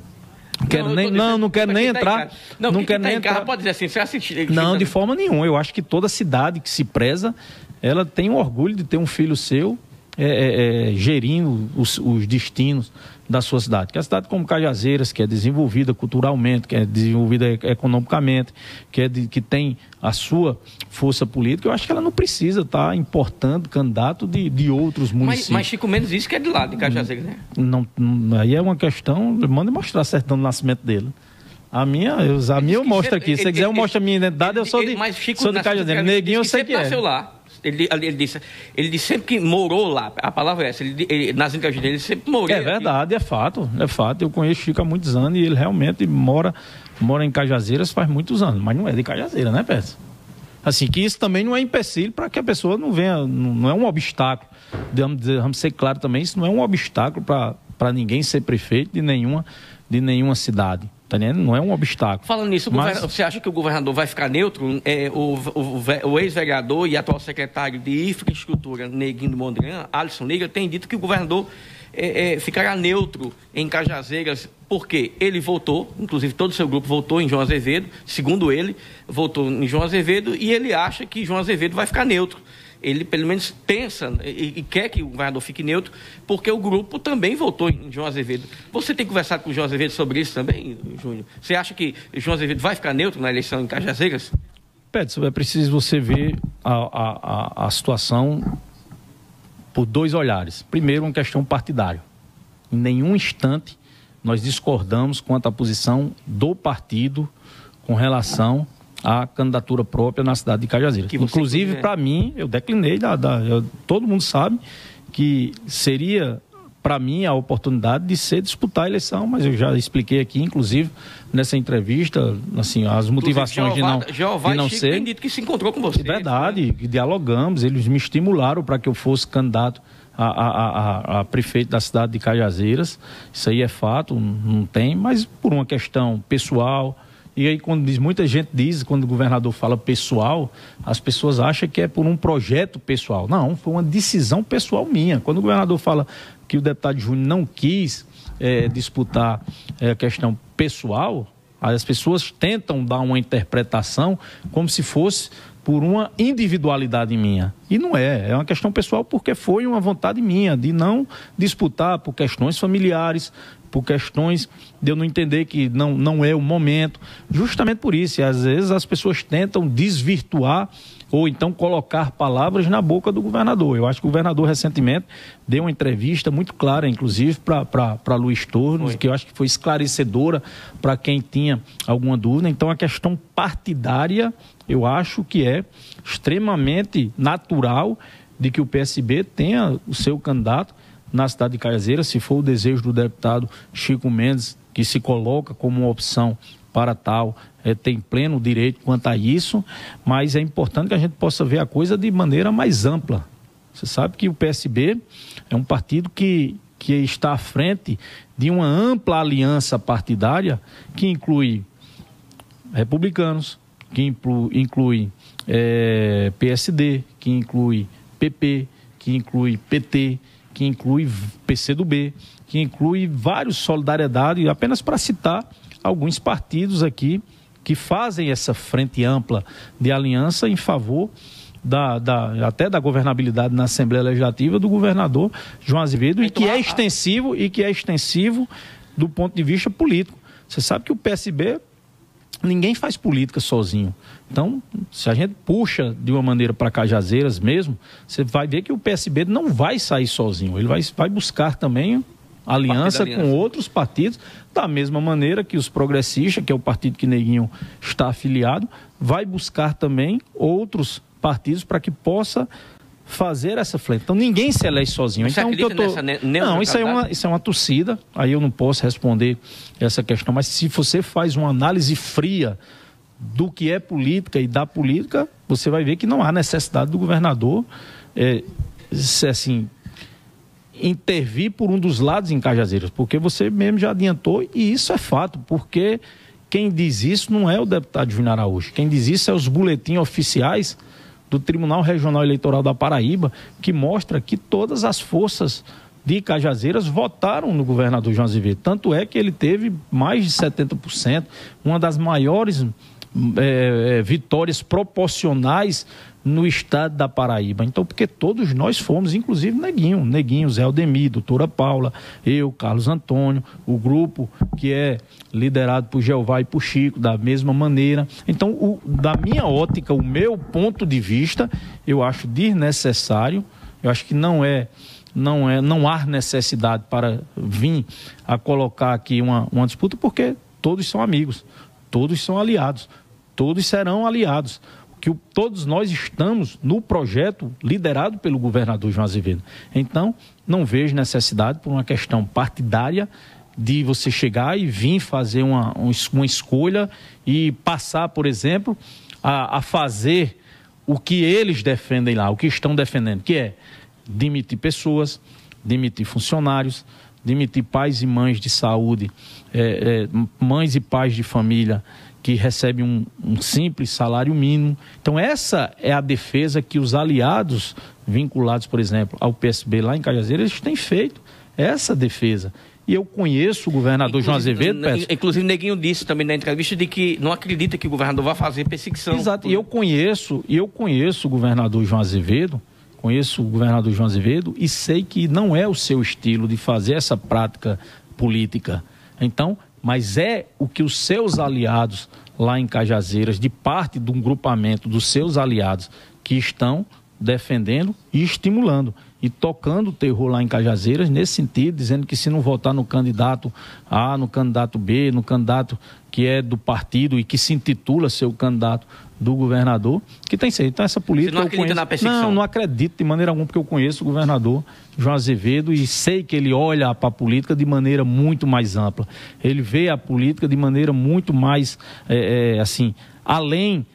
Quero não, nem, não, não quero nem tá entrar. Tá não, não quero tá nem entrar. pode dizer assim, você assistiu. Não, de forma nenhuma. Eu acho que toda cidade que se preza, ela tem orgulho de ter um filho seu é, é, é, gerindo os, os, destinos da sua cidade. Que é a cidade como Cajazeiras, que é desenvolvida culturalmente, que é desenvolvida economicamente, que, é de, que tem a sua força política, eu acho que ela não precisa estar tá importando candidato de, de outros municípios. Mas, mas Chico Mendes disse que é de lá, de Cajazeiras, né? Não, não, aí é uma questão, manda mostrar certão do nascimento dele. A minha, eu, a minha eu mostro aqui. Se você quiser, eu mostro a minha identidade, eu sou de, mas Chico sou de Cajazeiras. Neguinho eu sei que é. lá. Ele, ele, disse, ele disse sempre que morou lá. A palavra é essa. Ele, ele, nas entrevistas dele, ele sempre morou. É verdade, aqui. é fato. É fato. Eu conheço Chico há muitos anos e ele realmente mora, mora em Cajazeiras faz muitos anos. Mas não é de Cajazeira, né, Pedro? Assim, que isso também não é empecilho para que a pessoa não venha, não é um obstáculo. Vamos, vamos ser claro também, isso não é um obstáculo para ninguém ser prefeito de nenhuma, de nenhuma cidade. Tá Não é um obstáculo. Falando nisso, Mas... você acha que o governador vai ficar neutro? É, o, o, o ex-vereador e atual secretário de Infraestrutura, Neguinho Mondrian, Alisson Liga, tem dito que o governador é, é, ficará neutro em Cajazeiras, porque ele votou, inclusive todo o seu grupo votou em João Azevedo, segundo ele, votou em João Azevedo, e ele acha que João Azevedo vai ficar neutro ele pelo menos pensa e, e, quer que o governador fique neutro, porque o grupo também votou em João Azevedo. Você tem conversado com o João Azevedo sobre isso também, Júnior? Você acha que João Azevedo vai ficar neutro na eleição em Cajazeiras? Pedro, é preciso você ver a, a, a, a situação por dois olhares. Primeiro, uma questão partidária. Em nenhum instante nós discordamos quanto à posição do partido com relação a candidatura própria na cidade de Cajazeiras. Inclusive, para mim, eu declinei, da, da eu, todo mundo sabe que seria para mim a oportunidade de ser disputar a eleição, mas eu já expliquei aqui, inclusive nessa entrevista, assim, as motivações Jeová, de não, Jeová de não Chico ser. dito que se encontrou com você. É verdade, né? dialogamos, eles me estimularam para que eu fosse candidato a, a, a, a, prefeito da cidade de Cajazeiras. Isso aí é fato, não tem, mas por uma questão pessoal e aí, quando diz, muita gente diz, quando o governador fala pessoal, as pessoas acham que é por um projeto pessoal. Não, foi uma decisão pessoal minha. Quando o governador fala que o deputado Júnior não quis é, disputar é, a questão pessoal, as pessoas tentam dar uma interpretação como se fosse por uma individualidade minha. E não é, é uma questão pessoal porque foi uma vontade minha de não disputar por questões familiares, por questões de eu não entender que não, não é o momento. Justamente por isso, e às vezes as pessoas tentam desvirtuar ou então colocar palavras na boca do governador. Eu acho que o governador recentemente deu uma entrevista muito clara, inclusive, para Luiz Torres, que eu acho que foi esclarecedora para quem tinha alguma dúvida. Então, a questão partidária, eu acho que é extremamente natural de que o PSB tenha o seu candidato na cidade de Caiazeira, se for o desejo do deputado Chico Mendes, que se coloca como uma opção para tal, é, tem pleno direito quanto a isso, mas é importante que a gente possa ver a coisa de maneira mais ampla. Você sabe que o PSB é um partido que, que está à frente de uma ampla aliança partidária que inclui republicanos, que inclui, inclui é, PSD, que inclui PP, que inclui PT, que inclui PCdoB, que inclui vários solidariedade, apenas para citar alguns partidos aqui que fazem essa frente ampla de aliança em favor da, da, até da governabilidade na Assembleia Legislativa do governador João Azevedo e que é extensivo e que é extensivo do ponto de vista político. Você sabe que o PSB ninguém faz política sozinho. Então, se a gente puxa de uma maneira para Cajazeiras mesmo, você vai ver que o PSB não vai sair sozinho. Ele vai, vai buscar também aliança, aliança, com outros partidos, da mesma maneira que os progressistas, que é o partido que Neguinho está afiliado, vai buscar também outros partidos para que possa fazer essa frente. Então ninguém se elege sozinho. Você então, que eu tô... Não, isso é, uma, isso é uma torcida, aí eu não posso responder essa questão, mas se você faz uma análise fria do que é política e da política, você vai ver que não há necessidade do governador é, assim, intervir por um dos lados em Cajazeiras, porque você mesmo já adiantou e isso é fato, porque quem diz isso não é o deputado Júnior Araújo, quem diz isso é os boletins oficiais do Tribunal Regional Eleitoral da Paraíba, que mostra que todas as forças de Cajazeiras votaram no governador João Azevedo. Tanto é que ele teve mais de 70%, uma das maiores é, é, vitórias proporcionais no estado da Paraíba. Então, porque todos nós fomos, inclusive Neguinho, Neguinho, Zé Aldemir, doutora Paula, eu, Carlos Antônio, o grupo que é liderado por Jeová e por Chico, da mesma maneira. Então, o, da minha ótica, o meu ponto de vista, eu acho desnecessário, eu acho que não é não é não há necessidade para vir a colocar aqui uma, uma disputa porque todos são amigos, todos são aliados, todos serão aliados que todos nós estamos no projeto liderado pelo governador João Azevedo. Então, não vejo necessidade, por uma questão partidária, de você chegar e vir fazer uma, uma escolha e passar, por exemplo, a, a fazer o que eles defendem lá, o que estão defendendo, que é demitir pessoas, demitir funcionários, demitir pais e mães de saúde, é, é, mães e pais de família que recebe um, um, simples salário mínimo. Então, essa é a defesa que os aliados vinculados, por exemplo, ao PSB lá em Cajazeiras, eles têm feito. Essa defesa. E eu conheço o governador inclusive, João Azevedo. Peço. Inclusive, Neguinho disse também na entrevista de que não acredita que o governador vai fazer perseguição. Exato. E eu conheço, eu conheço o governador João Azevedo, conheço o governador João Azevedo e sei que não é o seu estilo de fazer essa prática política. Então, mas é o que os seus aliados lá em Cajazeiras, de parte de um grupamento dos seus aliados que estão defendendo e estimulando e tocando o terror lá em Cajazeiras nesse sentido, dizendo que se não votar no candidato A, no candidato B, no candidato que é do partido e que se intitula seu candidato do governador, que tem sido. Então, essa política. Você não acredita conheço... na perseguição? Não, não acredito de maneira alguma, porque eu conheço o governador João Azevedo e sei que ele olha para a política de maneira muito mais ampla. Ele vê a política de maneira muito mais, é, é, assim, além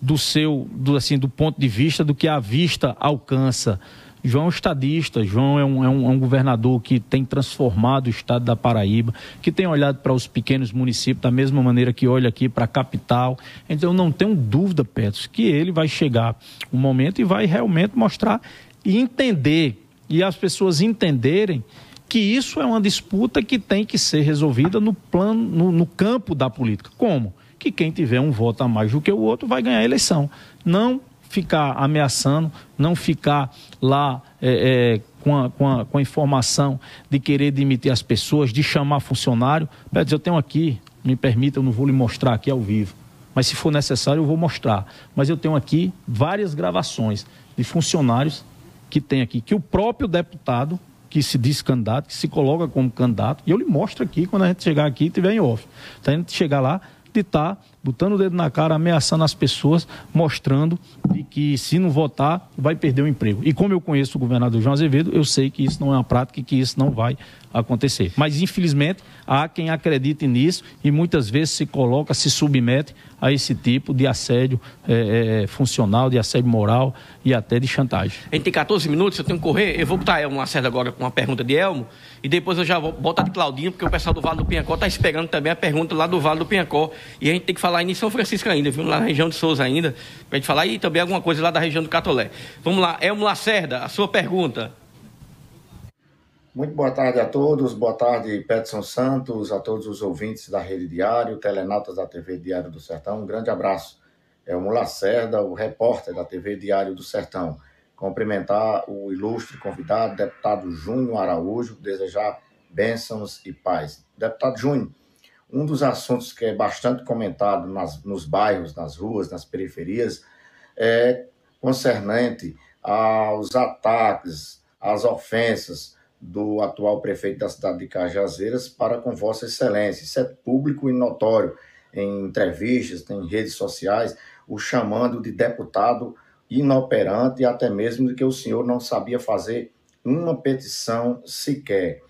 do seu, do, assim, do ponto de vista do que a vista alcança. João é um estadista, João é um, é, um, é um, governador que tem transformado o estado da Paraíba, que tem olhado para os pequenos municípios da mesma maneira que olha aqui para a capital. Então, não tenho dúvida, Petros, que ele vai chegar um momento e vai realmente mostrar e entender, e as pessoas entenderem que isso é uma disputa que tem que ser resolvida no plano, no, no campo da política. Como? Que quem tiver um voto a mais do que o outro vai ganhar a eleição. Não ficar ameaçando, não ficar lá é, é, com, a, com, a, com, a, informação de querer demitir as pessoas, de chamar funcionário. Pede, eu tenho aqui, me permita, eu não vou lhe mostrar aqui ao vivo, mas se for necessário eu vou mostrar. Mas eu tenho aqui várias gravações de funcionários que tem aqui, que o próprio deputado que se diz candidato, que se coloca como candidato, e eu lhe mostro aqui quando a gente chegar aqui e tiver em off. Então a gente chegar lá, de estar tá botando o dedo na cara, ameaçando as pessoas, mostrando de que se não votar, vai perder o emprego. E como eu conheço o governador João Azevedo, eu sei que isso não é uma prática e que isso não vai acontecer. Mas, infelizmente, há quem acredite nisso e muitas vezes se coloca, se submete a esse tipo de assédio é, é, funcional, de assédio moral e até de chantagem. A gente tem 14 minutos, eu tenho que correr. Eu vou botar Elmo Lacerda agora com uma pergunta de Elmo e depois eu já vou botar de Claudinho, porque o pessoal do Vale do Pinhacó está esperando também a pergunta lá do Vale do Pinhacó. E a gente tem que falar em São Francisco ainda, viu? Lá na região de Souza ainda, para a gente falar e também alguma coisa lá da região do Catolé. Vamos lá, Elmo Lacerda, a sua pergunta. Muito boa tarde a todos, boa tarde Petson Santos, a todos os ouvintes da Rede Diário, telenautas da TV Diário do Sertão, um grande abraço. É o Lacerda, o repórter da TV Diário do Sertão. Cumprimentar o ilustre convidado, deputado Júnior Araújo, desejar bênçãos e paz. Deputado Júnior, um dos assuntos que é bastante comentado nas, nos bairros, nas ruas, nas periferias, é concernente aos ataques, às ofensas, do atual prefeito da cidade de Cajazeiras para com Vossa Excelência. Isso é público e notório em entrevistas, em redes sociais, o chamando de deputado inoperante e até mesmo de que o senhor não sabia fazer uma petição sequer.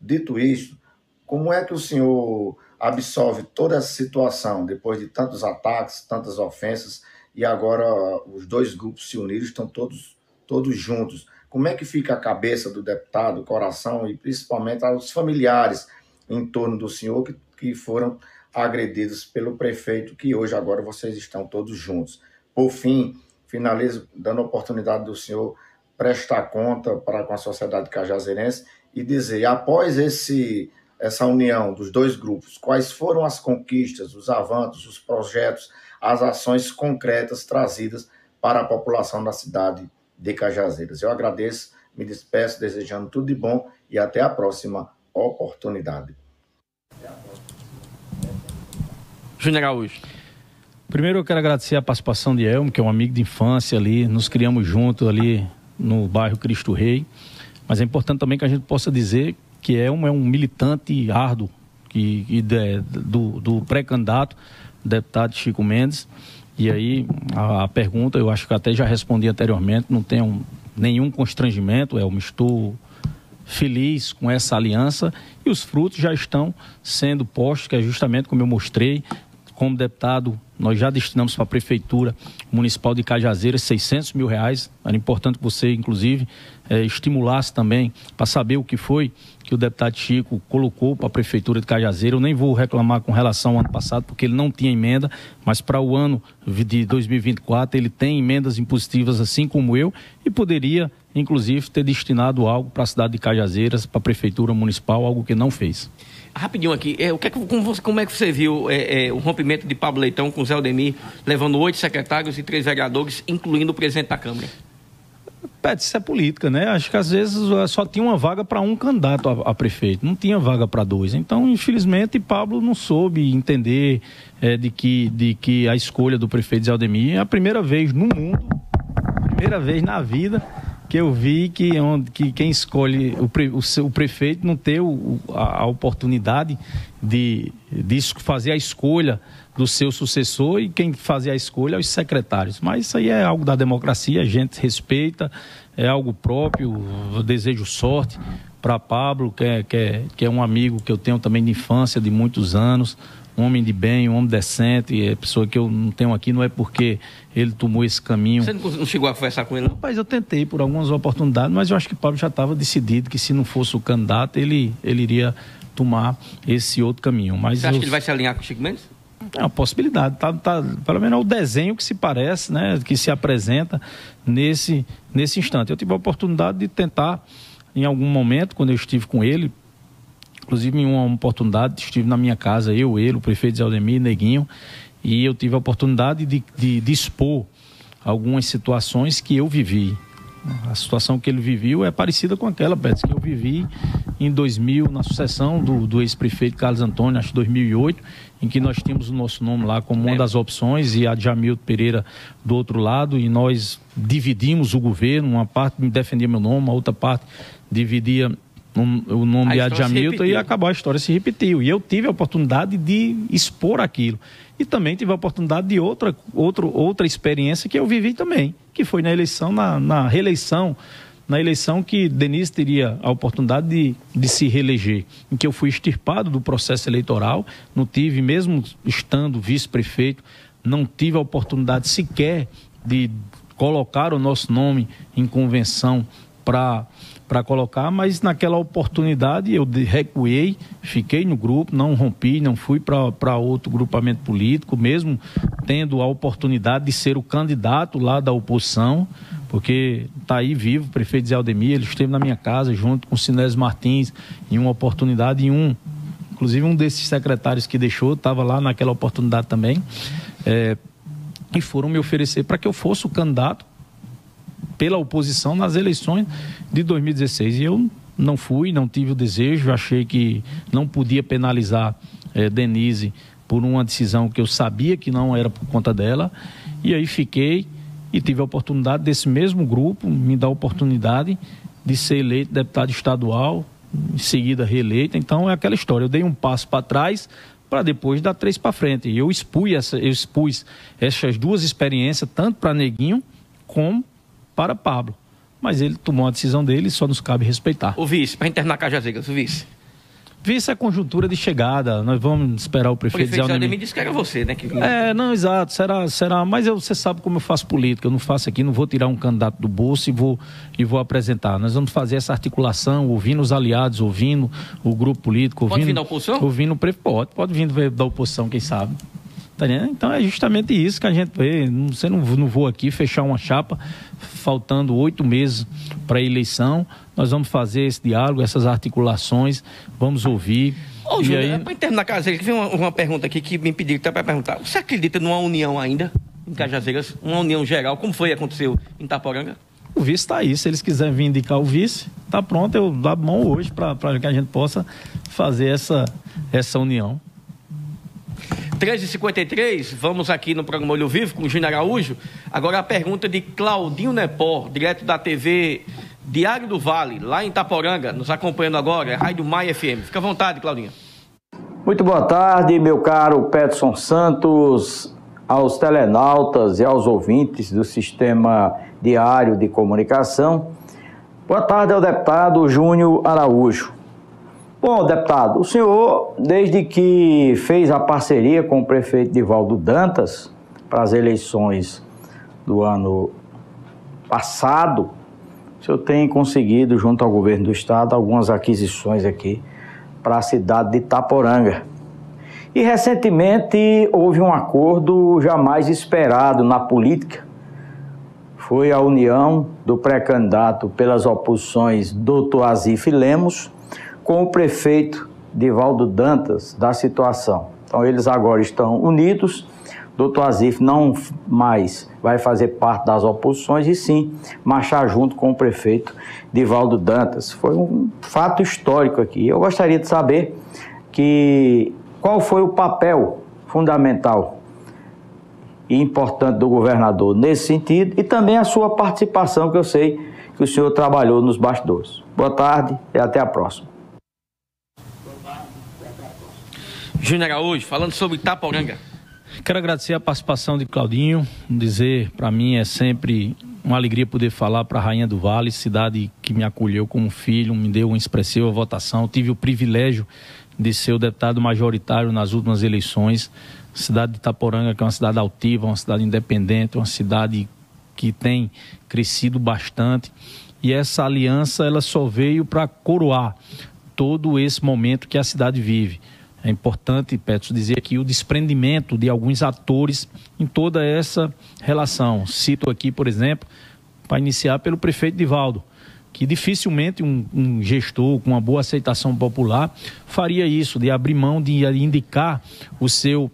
Dito isto, como é que o senhor absorve toda essa situação depois de tantos ataques, tantas ofensas e agora os dois grupos se uniram, estão todos todos juntos? Como é que fica a cabeça do deputado, o coração e principalmente aos familiares em torno do senhor que, que foram agredidos pelo prefeito, que hoje agora vocês estão todos juntos. Por fim, finalizo dando a oportunidade do senhor prestar conta para com a sociedade cajazeirense e dizer, após esse essa união dos dois grupos, quais foram as conquistas, os avanços, os projetos, as ações concretas trazidas para a população da cidade de Cajazeiras. Eu agradeço, me despeço desejando tudo de bom e até a próxima oportunidade. Júnior Gaúcho. Primeiro eu quero agradecer a participação de Elmo, que é um amigo de infância ali, nos criamos juntos ali no bairro Cristo Rei. Mas é importante também que a gente possa dizer que Elmo é um militante árduo que, que de, do, do pré-candidato, deputado Chico Mendes. E aí a, a, pergunta, eu acho que até já respondi anteriormente, não tenho nenhum constrangimento, Elmo, estou feliz com essa aliança e os frutos já estão sendo postos, que é justamente como eu mostrei, como deputado, nós já destinamos para a Prefeitura Municipal de Cajazeiras 600 mil reais. Era importante que você, inclusive, é, estimulasse também para saber o que foi que o deputado Chico colocou para a Prefeitura de Cajazeira. Eu nem vou reclamar com relação ao ano passado, porque ele não tinha emenda, mas para o ano de 2024 ele tem emendas impositivas, assim como eu, e poderia, inclusive, ter destinado algo para a cidade de Cajazeiras, para a Prefeitura Municipal, algo que não fez. Rapidinho aqui, é, o que é, como, como, é que você viu é, é, o rompimento de Pablo Leitão com Zé Aldemir, levando oito secretários e três vereadores, incluindo o presidente da Câmara? Pede, isso é política, né? Acho que às vezes é, só tinha uma vaga para um candidato a, a, prefeito, não tinha vaga para dois. Então, infelizmente, Pablo não soube entender é, de, que, de que a escolha do prefeito Zé Aldemir é a primeira vez no mundo, primeira vez na vida que eu vi que, onde, que quem escolhe o, pre, o, seu, o prefeito não ter o, a, a, oportunidade de, de fazer a escolha do seu sucessor e quem fazer a escolha é os secretários. Mas isso aí é algo da democracia, a gente respeita, é algo próprio, eu desejo sorte para Pablo, que é, que, é, que é um amigo que eu tenho também de infância, de muitos anos, um homem de bem, um homem decente, é pessoa que eu não tenho aqui, não é porque ele tomou esse caminho. Você não chegou a conversar com ele, não? Rapaz, eu tentei por algumas oportunidades, mas eu acho que Paulo já estava decidido que se não fosse o candidato, ele, ele iria tomar esse outro caminho. Mas Você acha eu... que ele vai se alinhar com o Chico Mendes? É uma possibilidade, tá, tá, pelo menos é o desenho que se parece, né, que se apresenta nesse, nesse instante. Eu tive a oportunidade de tentar, em algum momento, quando eu estive com ele, Inclusive, em uma oportunidade, estive na minha casa, eu, ele, o prefeito Zé Aldemir, Neguinho, e eu tive a oportunidade de, de, de expor algumas situações que eu vivi. A situação que ele viveu é parecida com aquela, Pérez, que eu vivi em 2000, na sucessão do, do ex-prefeito Carlos Antônio, acho que 2008, em que nós tínhamos o nosso nome lá como uma das opções e a Jamil Pereira do outro lado, e nós dividimos o governo, uma parte defendia meu nome, a outra parte dividia o nome de Adjamilton e acabou a história se repetiu. E eu tive a oportunidade de expor aquilo. E também tive a oportunidade de outra, outra, outra experiência que eu vivi também, que foi na eleição, na, na reeleição, na eleição que Denise teria a oportunidade de, de se reeleger, em que eu fui extirpado do processo eleitoral, não tive, mesmo estando vice-prefeito, não tive a oportunidade sequer de colocar o nosso nome em convenção para para colocar, mas naquela oportunidade eu recuei, fiquei no grupo, não rompi, não fui para outro grupamento político, mesmo tendo a oportunidade de ser o candidato lá da oposição, porque está aí vivo o prefeito Zé Aldemir, ele esteve na minha casa junto com o Sinés Martins em uma oportunidade, em um, inclusive um desses secretários que deixou, estava lá naquela oportunidade também, é, e foram me oferecer para que eu fosse o candidato pela oposição nas eleições de 2016. E eu não fui, não tive o desejo, achei que não podia penalizar é, Denise por uma decisão que eu sabia que não era por conta dela. E aí fiquei e tive a oportunidade desse mesmo grupo me dar a oportunidade de ser eleito deputado estadual, em seguida reeleito. Então é aquela história. Eu dei um passo para trás para depois dar três para frente. E eu expus, essa, eu expus essas duas experiências, tanto para Neguinho como para Pablo. Mas ele tomou a decisão dele e só nos cabe respeitar. O vice, para internar Cajazeiras, o vice. Vice é conjuntura de chegada. Nós vamos esperar o prefeito, o prefeito dizer me disse que era você, né? Que... É, não, exato. Será, será. Mas eu, você sabe como eu faço política. Eu não faço aqui, não vou tirar um candidato do bolso e vou, e vou apresentar. Nós vamos fazer essa articulação, ouvindo os aliados, ouvindo o grupo político. Ouvindo, pode vir da oposição? Ouvindo o prefeito. Pode, pode vir da oposição, quem sabe. Tá então é justamente isso que a gente vê. Você não, não vou aqui fechar uma chapa faltando oito meses para a eleição. Nós vamos fazer esse diálogo, essas articulações, vamos ouvir. Ô, Júlio, aí... para terminar, Cajazeiras, vem uma, uma, pergunta aqui que me pediram até para perguntar. Você acredita numa união ainda em Cajazeiras? Uma união geral, como foi aconteceu em Itaporanga? O vice está aí. Se eles quiserem vir indicar o vice, está pronto. Eu dou a mão hoje para que a gente possa fazer essa, essa união. 13h53, vamos aqui no programa Olho Vivo com o Júnior Araújo. Agora a pergunta de Claudinho Nepó, direto da TV Diário do Vale, lá em Itaporanga, nos acompanhando agora, é Rádio Maia FM. Fica à vontade, Claudinho. Muito boa tarde, meu caro Peterson Santos, aos telenautas e aos ouvintes do Sistema Diário de Comunicação. Boa tarde ao deputado Júnior Araújo. Bom, deputado, o senhor, desde que fez a parceria com o prefeito Divaldo Dantas para as eleições do ano passado, o senhor tem conseguido, junto ao governo do estado, algumas aquisições aqui para a cidade de Itaporanga. E recentemente houve um acordo jamais esperado na política. Foi a união do pré-candidato pelas oposições, doutor Azif Lemos, com o prefeito Divaldo Dantas da situação. Então eles agora estão unidos. Doutor Azif não mais vai fazer parte das oposições e sim marchar junto com o prefeito Divaldo Dantas. Foi um fato histórico aqui. Eu gostaria de saber que qual foi o papel fundamental e importante do governador nesse sentido e também a sua participação, que eu sei que o senhor trabalhou nos bastidores. Boa tarde e até a próxima. Júnior Araújo, falando sobre Itaporanga. Quero agradecer a participação de Claudinho, dizer para mim é sempre uma alegria poder falar para a Rainha do Vale, cidade que me acolheu como filho, me deu uma expressiva votação. Tive o privilégio de ser o deputado majoritário nas últimas eleições. Cidade de Itaporanga, que é uma cidade altiva, uma cidade independente, uma cidade que tem crescido bastante. E essa aliança ela só veio para coroar todo esse momento que a cidade vive. É importante, Petro, dizer aqui o desprendimento de alguns atores em toda essa relação. Cito aqui, por exemplo, para iniciar pelo prefeito Divaldo, que dificilmente um, um, gestor com uma boa aceitação popular faria isso, de abrir mão de indicar o seu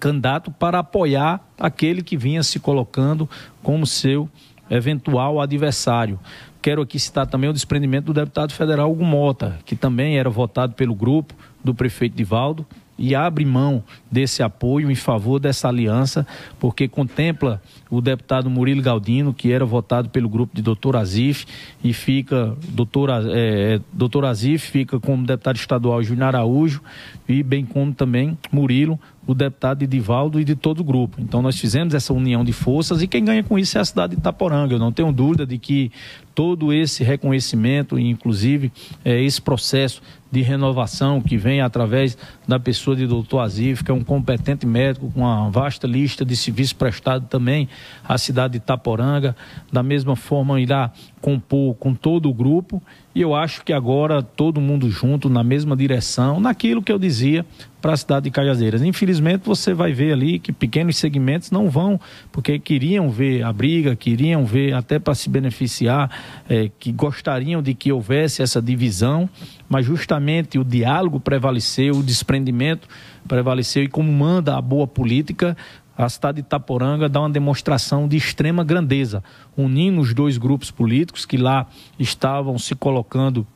candidato para apoiar aquele que vinha se colocando como seu eventual adversário. Quero aqui citar também o desprendimento do deputado federal Hugo Mota, que também era votado pelo grupo do prefeito Divaldo e abre mão desse apoio em favor dessa aliança, porque contempla o deputado Murilo Galdino, que era votado pelo grupo de doutor Azif, e fica, doutor, é, doutor Azif fica como deputado estadual Júnior Araújo, e bem como também Murilo, o deputado Edivaldo e de todo o grupo. Então nós fizemos essa união de forças e quem ganha com isso é a cidade de Itaporanga. Eu não tenho dúvida de que todo esse reconhecimento, inclusive é, esse processo de renovação que vem através da pessoa de doutor Azif, que é um competente médico com uma vasta lista de serviços prestados também à cidade de Itaporanga, da mesma forma irá compor com todo o grupo. E eu acho que agora todo mundo junto na mesma direção, naquilo que eu dizia para a cidade de Cajazeiras. Infelizmente você vai ver ali que pequenos segmentos não vão, porque queriam ver a briga, queriam ver até para se beneficiar, é, que gostariam de que houvesse essa divisão, mas justamente o diálogo prevaleceu, o desprendimento prevaleceu. E como manda a boa política, a cidade de Itaporanga dá uma demonstração de extrema grandeza, unindo os dois grupos políticos que lá estavam se colocando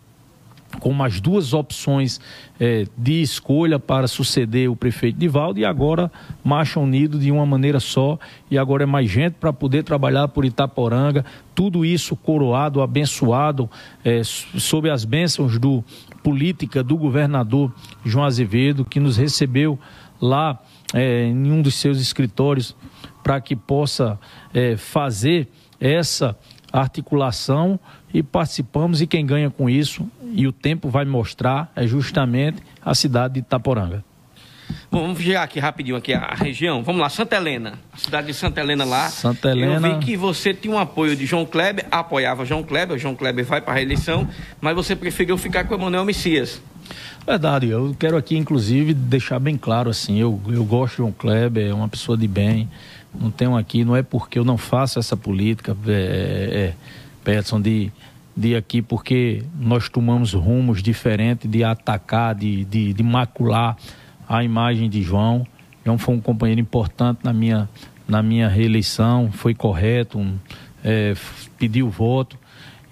como as duas opções é, de escolha para suceder o prefeito Divaldo e agora marcham unidos de uma maneira só e agora é mais gente para poder trabalhar por Itaporanga, tudo isso coroado, abençoado, é, sob as bênçãos do política do governador João Azevedo, que nos recebeu lá é, em um dos seus escritórios para que possa é, fazer essa articulação e participamos e quem ganha com isso e o tempo vai mostrar é justamente a cidade de Itaporanga. Bom, vamos chegar aqui rapidinho aqui a região. Vamos lá, Santa Helena, a cidade de Santa Helena lá. Santa Helena. Eu vi que você tinha um apoio de João Kleber, apoiava João Kleber, João Kleber vai para a reeleição, mas você preferiu ficar com o Emanuel Messias. Verdade, eu quero aqui inclusive deixar bem claro assim, eu, eu gosto de João Kleber, é uma pessoa de bem, não tenho aqui, não é porque eu não faço essa política, é, é, Peterson, de, de aqui porque nós tomamos rumos diferentes de atacar, de, de, de macular a imagem de João. João foi um companheiro importante na minha, na minha reeleição, foi correto, um, é, pediu voto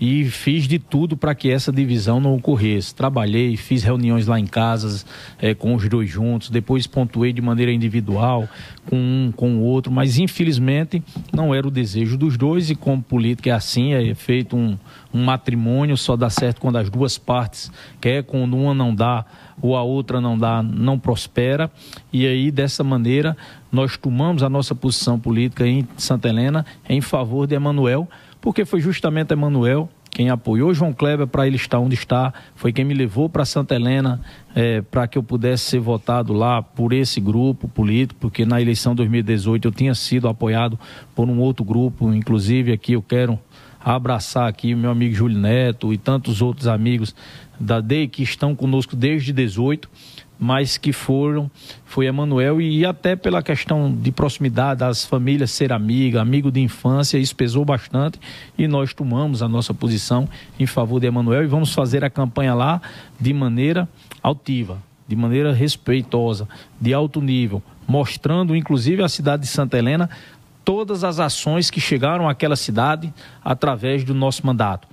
e fiz de tudo para que essa divisão não ocorresse. Trabalhei, fiz reuniões lá em casas é, com os dois juntos, depois pontuei de maneira individual com um, com o outro, mas infelizmente não era o desejo dos dois e como política é assim, é feito um, um matrimônio, só dá certo quando as duas partes quer, quando uma não dá ou a outra não dá, não prospera. E aí, dessa maneira, nós tomamos a nossa posição política em Santa Helena em favor de Emanuel, porque foi justamente Emanuel quem apoiou. João Kleber para ele estar onde está, foi quem me levou para Santa Helena é, para que eu pudesse ser votado lá por esse grupo político, porque na eleição 2018 eu tinha sido apoiado por um outro grupo, inclusive aqui eu quero abraçar aqui meu amigo Júlio Neto e tantos outros amigos da DEI que estão conosco desde 18, mas que foram, foi Emanuel. E até pela questão de proximidade das famílias ser amiga, amigo de infância, isso pesou bastante. E nós tomamos a nossa posição em favor de Emanuel e vamos fazer a campanha lá de maneira altiva, de maneira respeitosa, de alto nível, mostrando inclusive a cidade de Santa Helena todas as ações que chegaram àquela cidade através do nosso mandato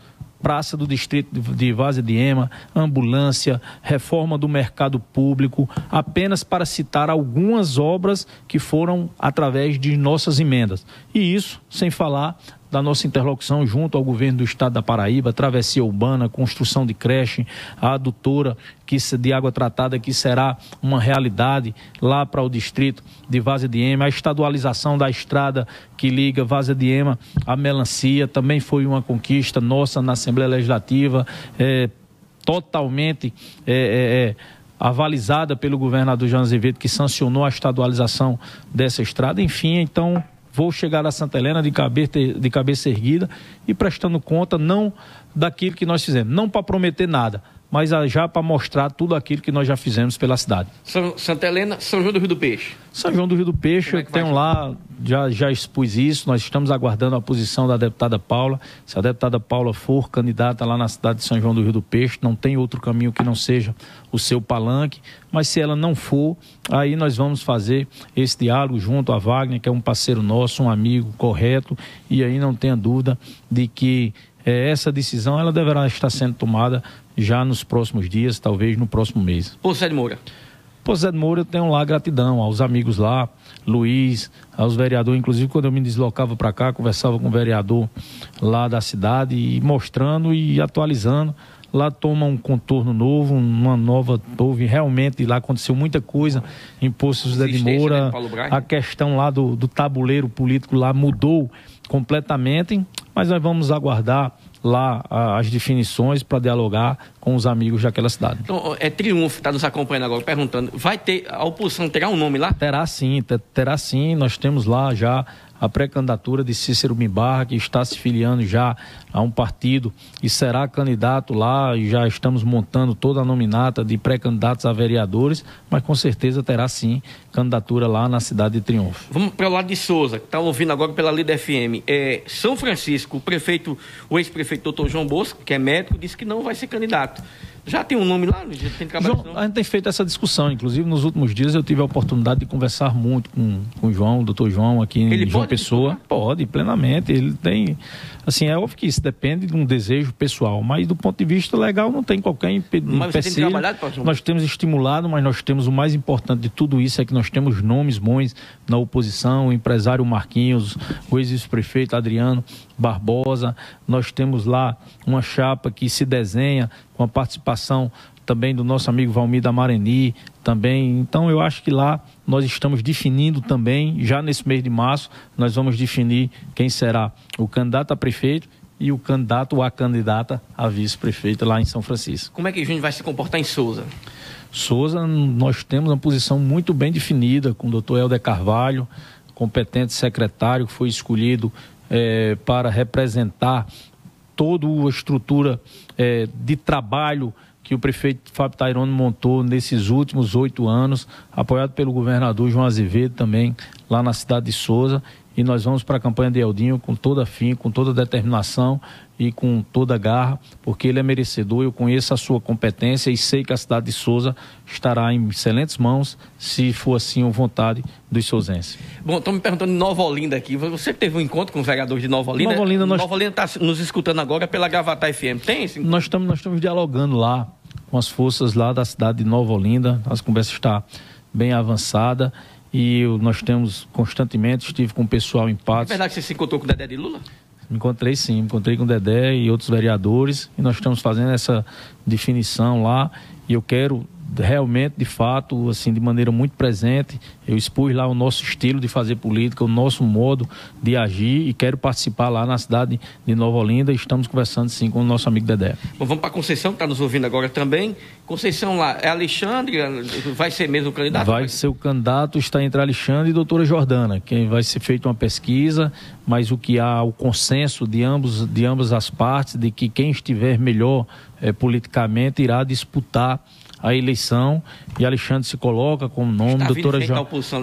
praça do distrito de Vaza de Ema, ambulância, reforma do mercado público, apenas para citar algumas obras que foram através de nossas emendas. E isso sem falar da nossa interlocução junto ao governo do estado da Paraíba, travessia urbana, construção de creche, a adutora que, de água tratada que será uma realidade lá para o distrito de Vaza de Ema, a estadualização da estrada que liga Vaza de Ema à Melancia também foi uma conquista nossa na Assembleia Legislativa, é, totalmente é, é, é avalizada pelo governador João Azevedo, que sancionou a estadualização dessa estrada. Enfim, então vou chegar a Santa Helena de cabeça, de cabeça erguida e prestando conta não daquilo que nós fizemos, não para prometer nada, mas já para mostrar tudo aquilo que nós já fizemos pela cidade. São, Santa Helena, São João do Rio do Peixe. São João do Rio do Peixe, é eu tenho lá, já, já expus isso, nós estamos aguardando a posição da deputada Paula. Se a deputada Paula for candidata lá na cidade de São João do Rio do Peixe, não tem outro caminho que não seja o seu palanque, mas se ela não for, aí nós vamos fazer esse diálogo junto a Wagner, que é um parceiro nosso, um amigo correto, e aí não tenha dúvida de que é, essa decisão ela deverá estar sendo tomada já nos próximos dias, talvez no próximo mês. Pô, Zé de Moura. Pô, Zé de Moura, eu tenho lá gratidão aos amigos lá, Luiz, aos vereadores, inclusive quando eu me deslocava para cá, conversava com o vereador lá da cidade e mostrando e atualizando. Lá toma um contorno novo, uma nova. Houve realmente, lá aconteceu muita coisa em Poços Zé de Moura. Né, a questão lá do, do tabuleiro político lá mudou completamente, mas nós vamos aguardar lá as definições para dialogar com os amigos daquela cidade. Então, é Triunfo, está nos acompanhando agora, perguntando, vai ter, a oposição terá um nome lá? Terá sim, terá sim, nós temos lá já a pré-candidatura de Cícero Mimbarra, que está se filiando já a um partido e será candidato lá, e já estamos montando toda a nominata de pré-candidatos a vereadores, mas com certeza terá sim candidatura lá na cidade de Triunfo. Vamos para o lado de Souza, que está ouvindo agora pela Lida FM. É, São Francisco, o prefeito, o ex-prefeito doutor João Bosco, que é médico, disse que não vai ser candidato. Já tem um nome lá? Tem João, a gente tem feito essa discussão. Inclusive, nos últimos dias eu tive a oportunidade de conversar muito com, com o João, o doutor João, aqui em Ele João pode Pessoa. Discutir? Pode, plenamente. Ele tem. Assim, é óbvio que isso depende de um desejo pessoal, mas do ponto de vista legal não tem qualquer impedimento. Mas você tem Nós temos estimulado, mas nós temos o mais importante de tudo isso é que nós temos nomes bons na oposição, o empresário Marquinhos, o ex-prefeito Adriano Barbosa, nós temos lá uma chapa que se desenha com a participação também do nosso amigo Valmir da Mareni, também. Então eu acho que lá nós estamos definindo também, já nesse mês de março, nós vamos definir quem será o candidato a prefeito e o candidato ou a candidata a vice-prefeita lá em São Francisco. Como é que Júnior vai se comportar em Souza? Souza, nós temos uma posição muito bem definida com o doutor Helder Carvalho, competente secretário que foi escolhido é, para representar toda a estrutura é, de trabalho que o prefeito Fábio Tairone montou nesses últimos oito anos, apoiado pelo governador João Azevedo também, lá na cidade de Souza e nós vamos para a campanha de Eldinho com toda fim, com toda determinação e com toda garra, porque ele é merecedor, eu conheço a sua competência e sei que a cidade de Souza estará em excelentes mãos, se for assim a vontade dos souzenses. Bom, estão me perguntando de Nova Olinda aqui, você teve um encontro com os vereadores de Nova Olinda? Nova Olinda nós... Está nos escutando agora pela Gravata FM, tem esse Nós estamos, nós estamos dialogando lá com as forças lá da cidade de Nova Olinda, as conversas estão bem avançadas e nós temos constantemente, estive com o pessoal em Patos. É verdade que você se encontrou com o Dedé de Lula? Me encontrei sim, me encontrei com o Dedé e outros vereadores e nós estamos fazendo essa definição lá e eu quero realmente, de fato, assim, de maneira muito presente. Eu expus lá o nosso estilo de fazer política, o nosso modo de agir e quero participar lá na cidade de Nova Olinda. Estamos conversando sim com o nosso amigo Dedé. Bom, vamos para Conceição, que está nos ouvindo agora também. Conceição lá, é Alexandre? Vai ser mesmo o candidato? Vai ser o candidato, está entre Alexandre e doutora Jordana, que vai ser feita uma pesquisa, mas o que há o consenso de, ambos, de ambas as partes de que quem estiver melhor é, politicamente irá disputar a eleição e Alexandre se coloca como nome, Está doutora, jo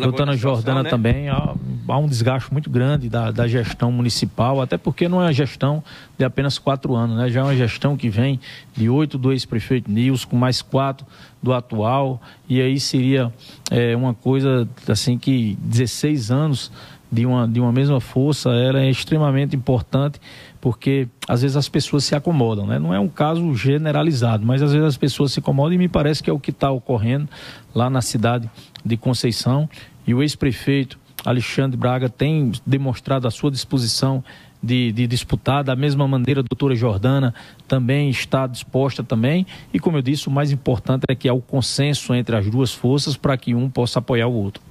doutora Jordana né? também. Há, há, um desgaste muito grande da, da, gestão municipal, até porque não é uma gestão de apenas quatro anos, né? já é uma gestão que vem de oito do ex-prefeito Nils, com mais quatro do atual, e aí seria é, uma coisa assim que 16 anos de uma, de uma mesma força, ela é extremamente importante, porque às vezes as pessoas se acomodam, né? Não é um caso generalizado, mas às vezes as pessoas se acomodam e me parece que é o que está ocorrendo lá na cidade de Conceição. E o ex-prefeito Alexandre Braga tem demonstrado a sua disposição de, de, disputar. Da mesma maneira, a doutora Jordana também está disposta também. E como eu disse, o mais importante é que há o consenso entre as duas forças para que um possa apoiar o outro.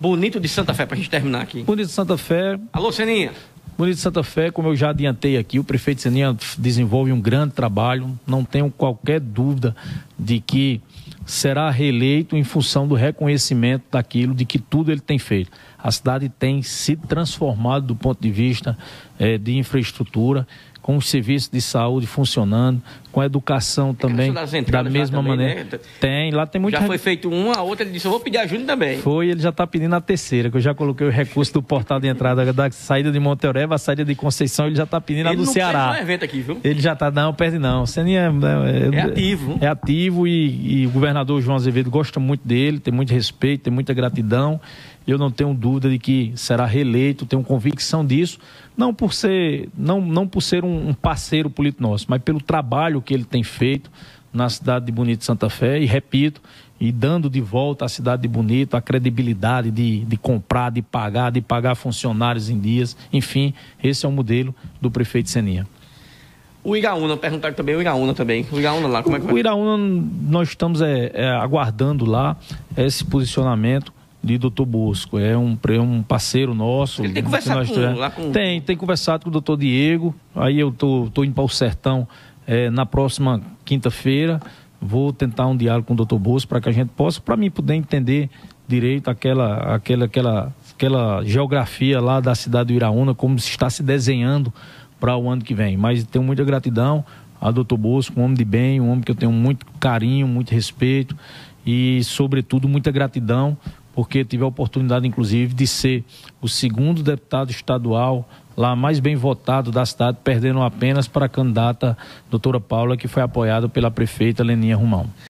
Bonito de Santa Fé, para a gente terminar aqui. Bonito de Santa Fé. Alô, Seninha. Bonito de Santa Fé, como eu já adiantei aqui, o prefeito Seninha desenvolve um grande trabalho. Não tenho qualquer dúvida de que será reeleito em função do reconhecimento daquilo, de que tudo ele tem feito. A cidade tem se transformado do ponto de vista eh, de infraestrutura com os serviços de saúde funcionando, com a educação também da mesma também, maneira. Né? Tem, lá tem muito. Já foi feito uma, a outra ele disse, eu vou pedir ajuda também. Foi, ele já está pedindo a terceira, que eu já coloquei o recurso do portal de entrada da saída de Monteureva, a saída de Conceição, ele já está pedindo ele a do não Ceará. Um evento aqui, viu? Ele já está, não, perde não. Seninha é, é, é ativo. É ativo e, e o governador João Azevedo gosta muito dele, tem muito respeito, tem muita gratidão. Eu não tenho dúvida de que será reeleito, tenho convicção disso, não por ser, não, não por ser um, parceiro político nosso, mas pelo trabalho que ele tem feito na cidade de Bonito Santa Fé, e repito, e dando de volta à cidade de Bonito a credibilidade de, de comprar, de pagar, de pagar funcionários em dias, enfim, esse é o modelo do prefeito Seninha. O Iraúna, perguntaram também o Iraúna também. O Iraúna lá, como é que vai? O Iraúna, nós estamos é, é, aguardando lá esse posicionamento de Doutor Bosco. É um, um parceiro nosso. Ele tem conversado com, lá com... Tem, tem conversado com o doutor Diego. Aí eu tô, tô indo para o Sertão é, na próxima quinta-feira. Vou tentar um diálogo com o doutor Bosco para que a gente possa, para mim poder entender direito aquela, aquela, aquela, aquela geografia lá da cidade do Iraúna, como está se desenhando para o ano que vem. Mas tenho muita gratidão a doutor Bosco, um homem de bem, um homem que eu tenho muito carinho, muito respeito e, sobretudo, muita gratidão porque tive a oportunidade, inclusive, de ser o segundo deputado estadual lá mais bem votado da cidade, perdendo apenas para a candidata doutora Paula, que foi apoiada pela prefeita Leninha Romão.